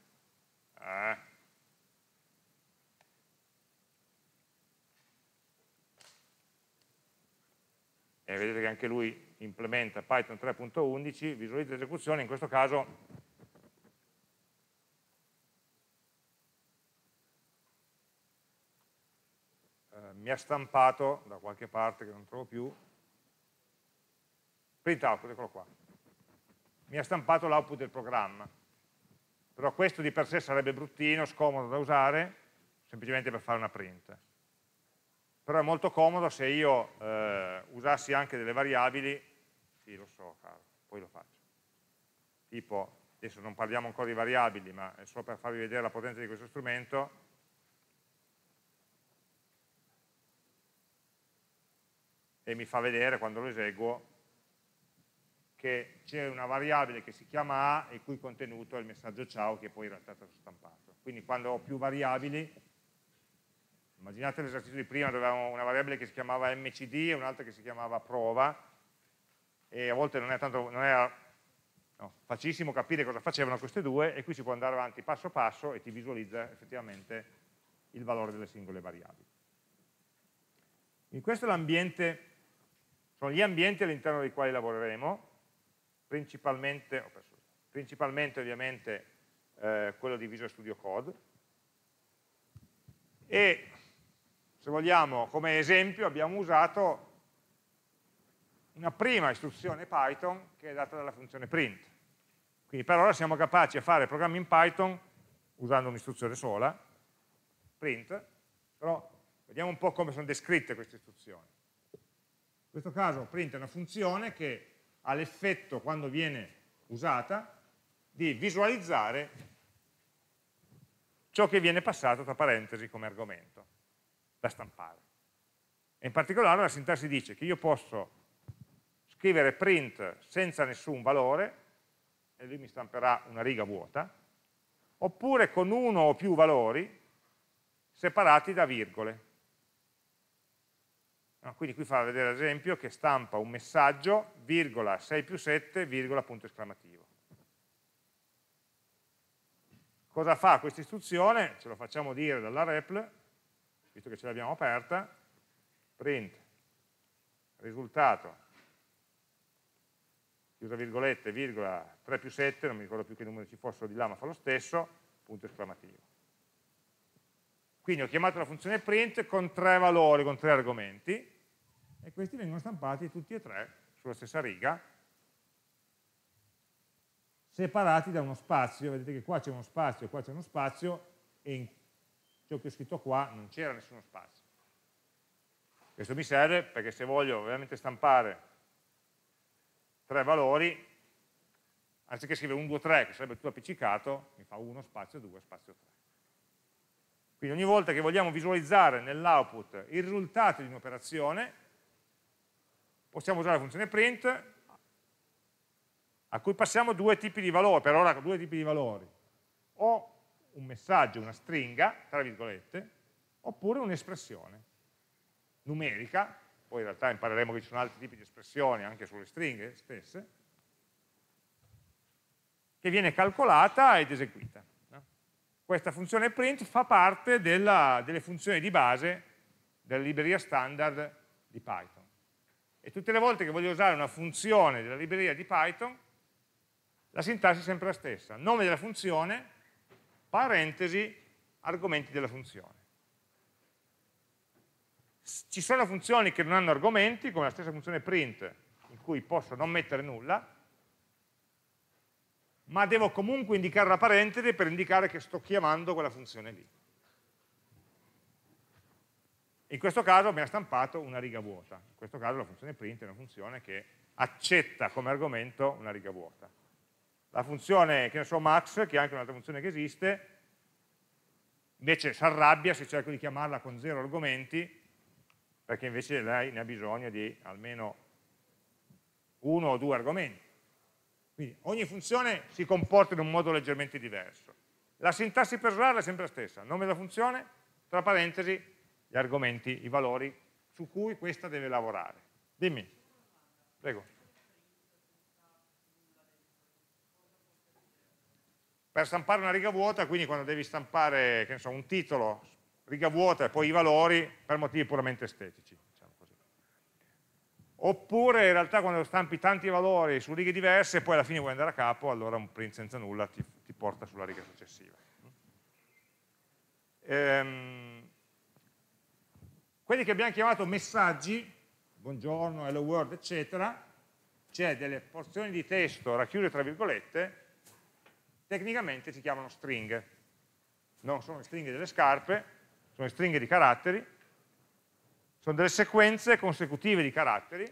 Eh, e vedete che anche lui implementa Python 3.11, visualizza l'esecuzione, in questo caso mi ha stampato da qualche parte che non trovo più, print output, eccolo qua, mi ha stampato l'output del programma, però questo di per sé sarebbe bruttino, scomodo da usare, semplicemente per fare una print. Però è molto comodo se io eh, usassi anche delle variabili, sì lo so caro, poi lo faccio, tipo, adesso non parliamo ancora di variabili, ma è solo per farvi vedere la potenza di questo strumento, e mi fa vedere quando lo eseguo che c'è una variabile che si chiama A e il cui contenuto è il messaggio ciao che poi in realtà è stato stampato. Quindi quando ho più variabili, immaginate l'esercizio di prima dove avevamo una variabile che si chiamava mcd e un'altra che si chiamava prova e a volte non, tanto, non era no, facilissimo capire cosa facevano queste due e qui si può andare avanti passo passo e ti visualizza effettivamente il valore delle singole variabili. Quindi questo è l'ambiente sono gli ambienti all'interno dei quali lavoreremo, principalmente, principalmente ovviamente eh, quello di Visual Studio Code, e se vogliamo come esempio abbiamo usato una prima istruzione Python che è data dalla funzione print. Quindi per ora siamo capaci a fare programmi in Python usando un'istruzione sola, print, però vediamo un po' come sono descritte queste istruzioni. In questo caso print è una funzione che ha l'effetto, quando viene usata, di visualizzare ciò che viene passato tra parentesi come argomento da stampare. E in particolare la sintassi dice che io posso scrivere print senza nessun valore, e lui mi stamperà una riga vuota, oppure con uno o più valori separati da virgole. No, quindi qui fa vedere ad esempio che stampa un messaggio, virgola 6 più 7, virgola punto esclamativo. Cosa fa questa istruzione? Ce lo facciamo dire dalla REPL, visto che ce l'abbiamo aperta, print risultato, chiusa virgolette, virgola 3 più 7, non mi ricordo più che numeri ci fossero di là, ma fa lo stesso, punto esclamativo. Quindi ho chiamato la funzione print con tre valori, con tre argomenti, e questi vengono stampati tutti e tre sulla stessa riga, separati da uno spazio, vedete che qua c'è uno spazio qua c'è uno spazio, e in ciò che ho scritto qua non c'era nessuno spazio. Questo mi serve perché se voglio veramente stampare tre valori, anziché scrivere 1, 2, 3, che sarebbe tutto appiccicato, mi fa 1, spazio 2, spazio 3. Quindi ogni volta che vogliamo visualizzare nell'output i risultati di un'operazione, possiamo usare la funzione print a cui passiamo due tipi di valori, per ora due tipi di valori, o un messaggio, una stringa, tra virgolette, oppure un'espressione numerica, poi in realtà impareremo che ci sono altri tipi di espressioni anche sulle stringhe stesse, che viene calcolata ed eseguita questa funzione print fa parte della, delle funzioni di base della libreria standard di Python. E tutte le volte che voglio usare una funzione della libreria di Python, la sintassi è sempre la stessa. Nome della funzione, parentesi, argomenti della funzione. Ci sono funzioni che non hanno argomenti, come la stessa funzione print, in cui posso non mettere nulla, ma devo comunque indicare la parentesi per indicare che sto chiamando quella funzione lì. In questo caso mi ha stampato una riga vuota. In questo caso la funzione print è una funzione che accetta come argomento una riga vuota. La funzione, che ne so, max, che è anche un'altra funzione che esiste, invece si arrabbia se cerco di chiamarla con zero argomenti, perché invece lei ne ha bisogno di almeno uno o due argomenti. Quindi ogni funzione si comporta in un modo leggermente diverso. La sintassi per usarla è sempre la stessa, nome della funzione, tra parentesi, gli argomenti, i valori su cui questa deve lavorare. Dimmi, prego. Per stampare una riga vuota, quindi quando devi stampare so, un titolo, riga vuota e poi i valori, per motivi puramente estetici oppure in realtà quando stampi tanti valori su righe diverse e poi alla fine vuoi andare a capo, allora un print senza nulla ti, ti porta sulla riga successiva. Ehm, quelli che abbiamo chiamato messaggi, buongiorno, hello world, eccetera, c'è delle porzioni di testo racchiuse tra virgolette, tecnicamente si chiamano stringhe. Non sono le stringhe delle scarpe, sono le stringhe di caratteri, sono delle sequenze consecutive di caratteri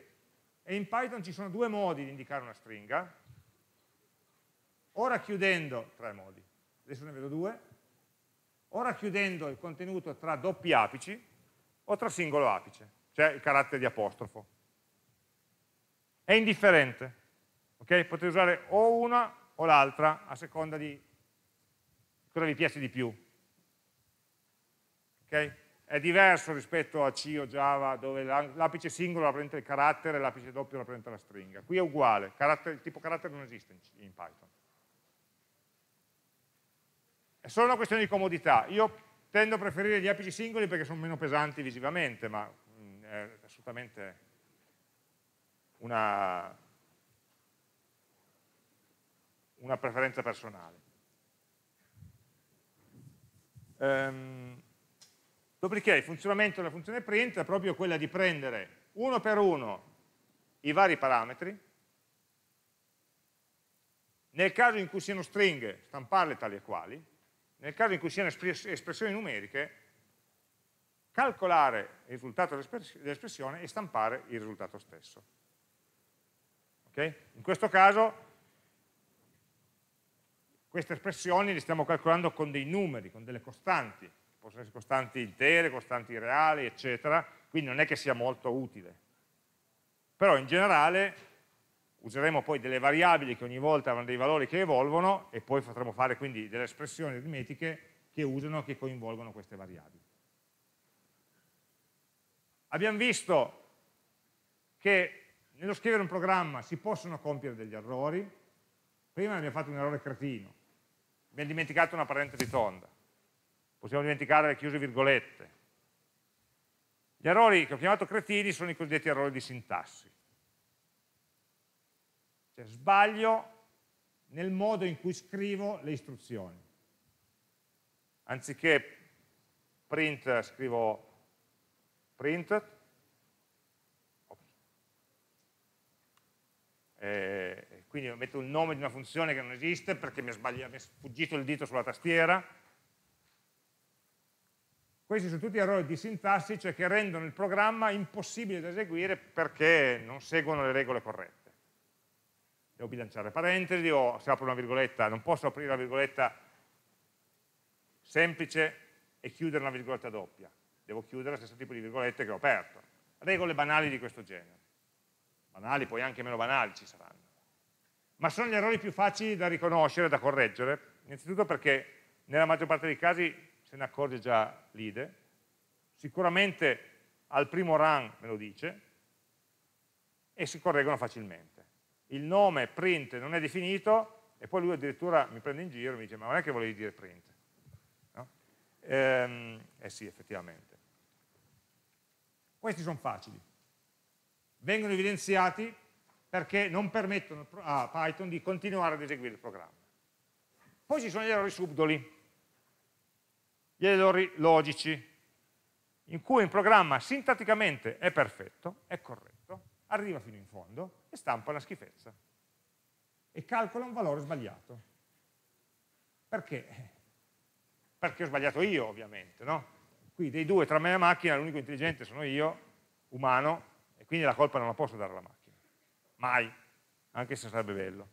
e in Python ci sono due modi di indicare una stringa, o racchiudendo, tre modi, adesso ne vedo due, o racchiudendo il contenuto tra doppi apici o tra singolo apice, cioè il carattere di apostrofo. È indifferente, ok? Potete usare o una o l'altra a seconda di cosa vi piace di più. Ok? è diverso rispetto a C o Java dove l'apice singolo rappresenta il carattere e l'apice doppio rappresenta la stringa. Qui è uguale, il tipo carattere non esiste in Python. È solo una questione di comodità. Io tendo a preferire gli apici singoli perché sono meno pesanti visivamente, ma mm, è assolutamente una, una preferenza personale. Um, Dopodiché il funzionamento della funzione print è proprio quella di prendere uno per uno i vari parametri, nel caso in cui siano stringhe stamparle tali e quali, nel caso in cui siano espressioni numeriche, calcolare il risultato dell'espressione e stampare il risultato stesso. Okay? In questo caso queste espressioni le stiamo calcolando con dei numeri, con delle costanti, possono essere costanti intere, costanti reali, eccetera, quindi non è che sia molto utile. Però in generale useremo poi delle variabili che ogni volta hanno dei valori che evolvono e poi potremo fare quindi delle espressioni aritmetiche che usano, che coinvolgono queste variabili. Abbiamo visto che nello scrivere un programma si possono compiere degli errori, prima abbiamo fatto un errore cretino, abbiamo dimenticato una parentesi tonda, possiamo dimenticare le chiuse virgolette. Gli errori che ho chiamato cretini sono i cosiddetti errori di sintassi. Cioè sbaglio nel modo in cui scrivo le istruzioni. Anziché print scrivo print, e quindi metto il nome di una funzione che non esiste perché mi, mi è sfuggito il dito sulla tastiera, questi sono tutti errori di sintassi, cioè che rendono il programma impossibile da eseguire perché non seguono le regole corrette. Devo bilanciare parentesi o se apro una virgoletta, non posso aprire la virgoletta semplice e chiudere una virgoletta doppia. Devo chiudere lo stesso tipo di virgolette che ho aperto. Regole banali di questo genere. Banali, poi anche meno banali ci saranno. Ma sono gli errori più facili da riconoscere, da correggere, innanzitutto perché nella maggior parte dei casi se ne accorge già l'IDE, sicuramente al primo run me lo dice e si correggono facilmente. Il nome print non è definito e poi lui addirittura mi prende in giro e mi dice ma non è che volevi dire print? No? Ehm, eh sì, effettivamente. Questi sono facili. Vengono evidenziati perché non permettono a Python di continuare ad eseguire il programma. Poi ci sono gli errori subdoli, gli errori logici, in cui un programma sintatticamente è perfetto, è corretto, arriva fino in fondo e stampa una schifezza e calcola un valore sbagliato. Perché? Perché ho sbagliato io, ovviamente. No? Qui dei due, tra me e la macchina, l'unico intelligente sono io, umano, e quindi la colpa non la posso dare alla macchina. Mai, anche se sarebbe bello.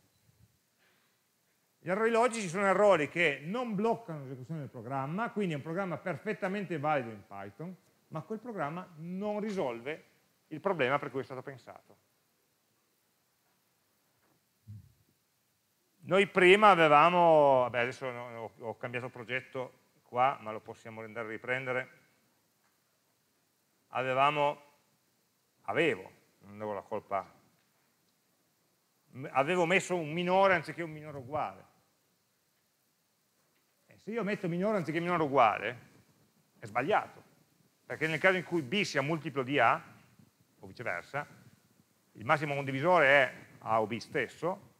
Gli errori logici sono errori che non bloccano l'esecuzione del programma, quindi è un programma perfettamente valido in Python, ma quel programma non risolve il problema per cui è stato pensato. Noi prima avevamo, vabbè adesso ho cambiato progetto qua, ma lo possiamo andare a riprendere, avevamo, avevo, non avevo la colpa, avevo messo un minore anziché un minore uguale. E se io metto minore anziché minore uguale, è sbagliato, perché nel caso in cui b sia multiplo di a, o viceversa, il massimo condivisore è a o b stesso,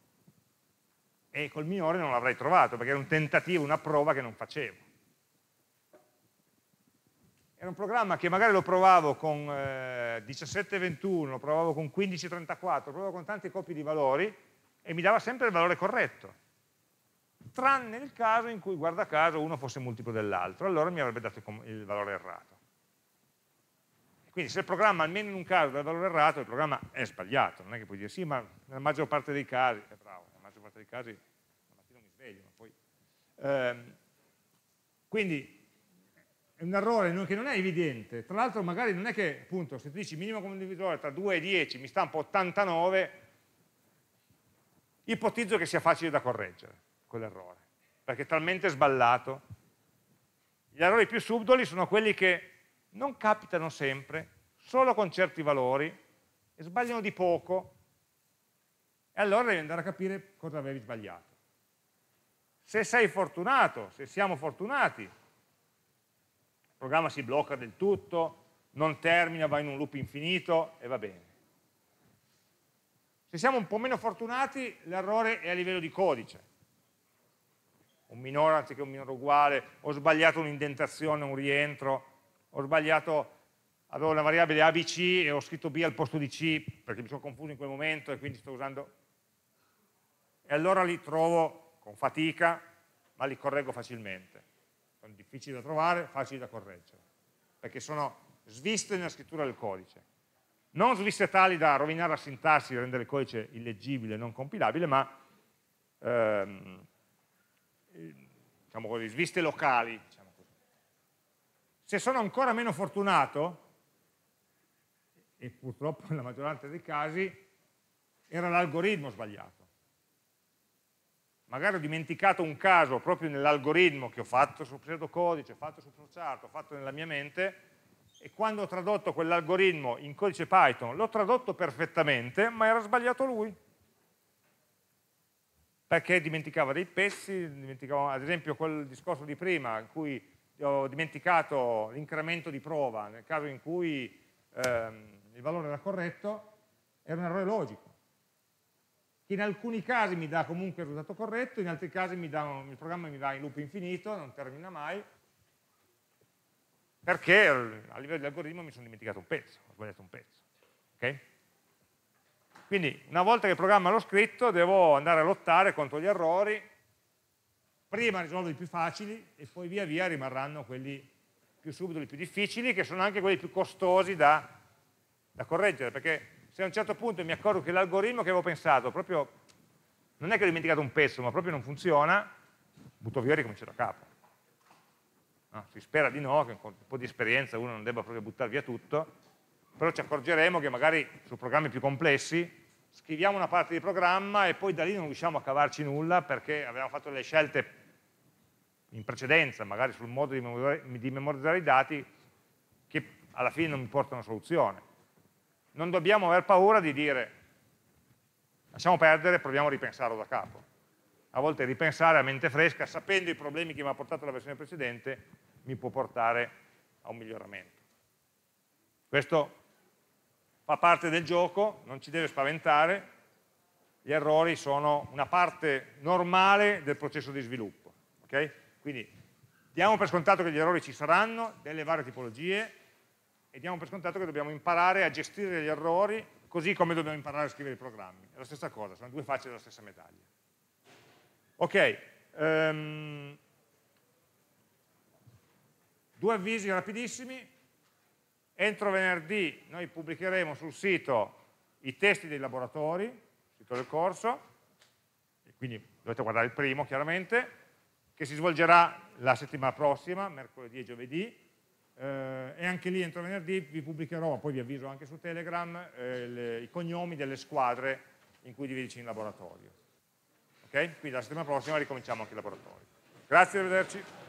e col minore non l'avrei trovato, perché era un tentativo, una prova che non facevo. Era un programma che magari lo provavo con eh, 1721, lo provavo con 1534, lo provavo con tante copie di valori e mi dava sempre il valore corretto, tranne nel caso in cui, guarda caso, uno fosse multiplo dell'altro, allora mi avrebbe dato il valore errato. Quindi se il programma almeno in un caso dà il valore errato, il programma è sbagliato, non è che puoi dire sì, ma nella maggior parte dei casi, è bravo, parte dei casi la mattina mi sveglio, ma poi... Ehm, quindi è un errore che non è evidente, tra l'altro magari non è che appunto se tu dici minimo condivisore tra 2 e 10 mi stampa 89, ipotizzo che sia facile da correggere quell'errore, perché è talmente sballato. Gli errori più subdoli sono quelli che non capitano sempre, solo con certi valori, e sbagliano di poco, e allora devi andare a capire cosa avevi sbagliato. Se sei fortunato, se siamo fortunati, il programma si blocca del tutto, non termina, va in un loop infinito e va bene. Se siamo un po' meno fortunati, l'errore è a livello di codice. Un minore anziché un minore uguale, ho sbagliato un'indentazione, un rientro, ho sbagliato avevo una variabile ABC e ho scritto B al posto di C perché mi sono confuso in quel momento e quindi sto usando e allora li trovo con fatica, ma li correggo facilmente. Sono difficili da trovare, facili da correggere, perché sono sviste nella scrittura del codice. Non sviste tali da rovinare la sintassi rendere il codice illeggibile, non compilabile, ma ehm, diciamo così, sviste locali. Se sono ancora meno fortunato, e purtroppo nella maggioranza dei casi, era l'algoritmo sbagliato magari ho dimenticato un caso proprio nell'algoritmo che ho fatto sul pseudocodice, ho fatto sul flowchart, ho fatto nella mia mente, e quando ho tradotto quell'algoritmo in codice Python, l'ho tradotto perfettamente, ma era sbagliato lui. Perché dimenticava dei pezzi, dimenticava, ad esempio quel discorso di prima, in cui ho dimenticato l'incremento di prova, nel caso in cui ehm, il valore era corretto, era un errore logico che in alcuni casi mi dà comunque il risultato corretto, in altri casi un, il programma mi va in loop infinito, non termina mai, perché a livello di algoritmo mi sono dimenticato un pezzo, ho sbagliato un pezzo. Okay? Quindi una volta che il programma l'ho scritto devo andare a lottare contro gli errori, prima risolvo i più facili e poi via via rimarranno quelli più subdoli, più difficili, che sono anche quelli più costosi da, da correggere, perché se a un certo punto mi accorgo che l'algoritmo che avevo pensato proprio, non è che ho dimenticato un pezzo, ma proprio non funziona, butto via e ricomincio da capo. No, si spera di no, che con un po' di esperienza uno non debba proprio buttare via tutto, però ci accorgeremo che magari su programmi più complessi scriviamo una parte di programma e poi da lì non riusciamo a cavarci nulla perché abbiamo fatto delle scelte in precedenza, magari sul modo di memorizzare i dati, che alla fine non mi portano a soluzione non dobbiamo aver paura di dire lasciamo perdere, proviamo a ripensarlo da capo. A volte ripensare a mente fresca, sapendo i problemi che mi ha portato la versione precedente, mi può portare a un miglioramento. Questo fa parte del gioco, non ci deve spaventare, gli errori sono una parte normale del processo di sviluppo. Okay? Quindi diamo per scontato che gli errori ci saranno, delle varie tipologie, e diamo per scontato che dobbiamo imparare a gestire gli errori così come dobbiamo imparare a scrivere i programmi. È la stessa cosa, sono due facce della stessa medaglia. Ok, um, due avvisi rapidissimi. Entro venerdì noi pubblicheremo sul sito i testi dei laboratori, sul sito del corso, quindi dovete guardare il primo chiaramente, che si svolgerà la settimana prossima, mercoledì e giovedì, eh, e anche lì entro venerdì vi pubblicherò, poi vi avviso anche su Telegram, eh, le, i cognomi delle squadre in cui dividerci in laboratorio. Ok? Quindi la settimana prossima ricominciamo anche i laboratori. Grazie, arrivederci.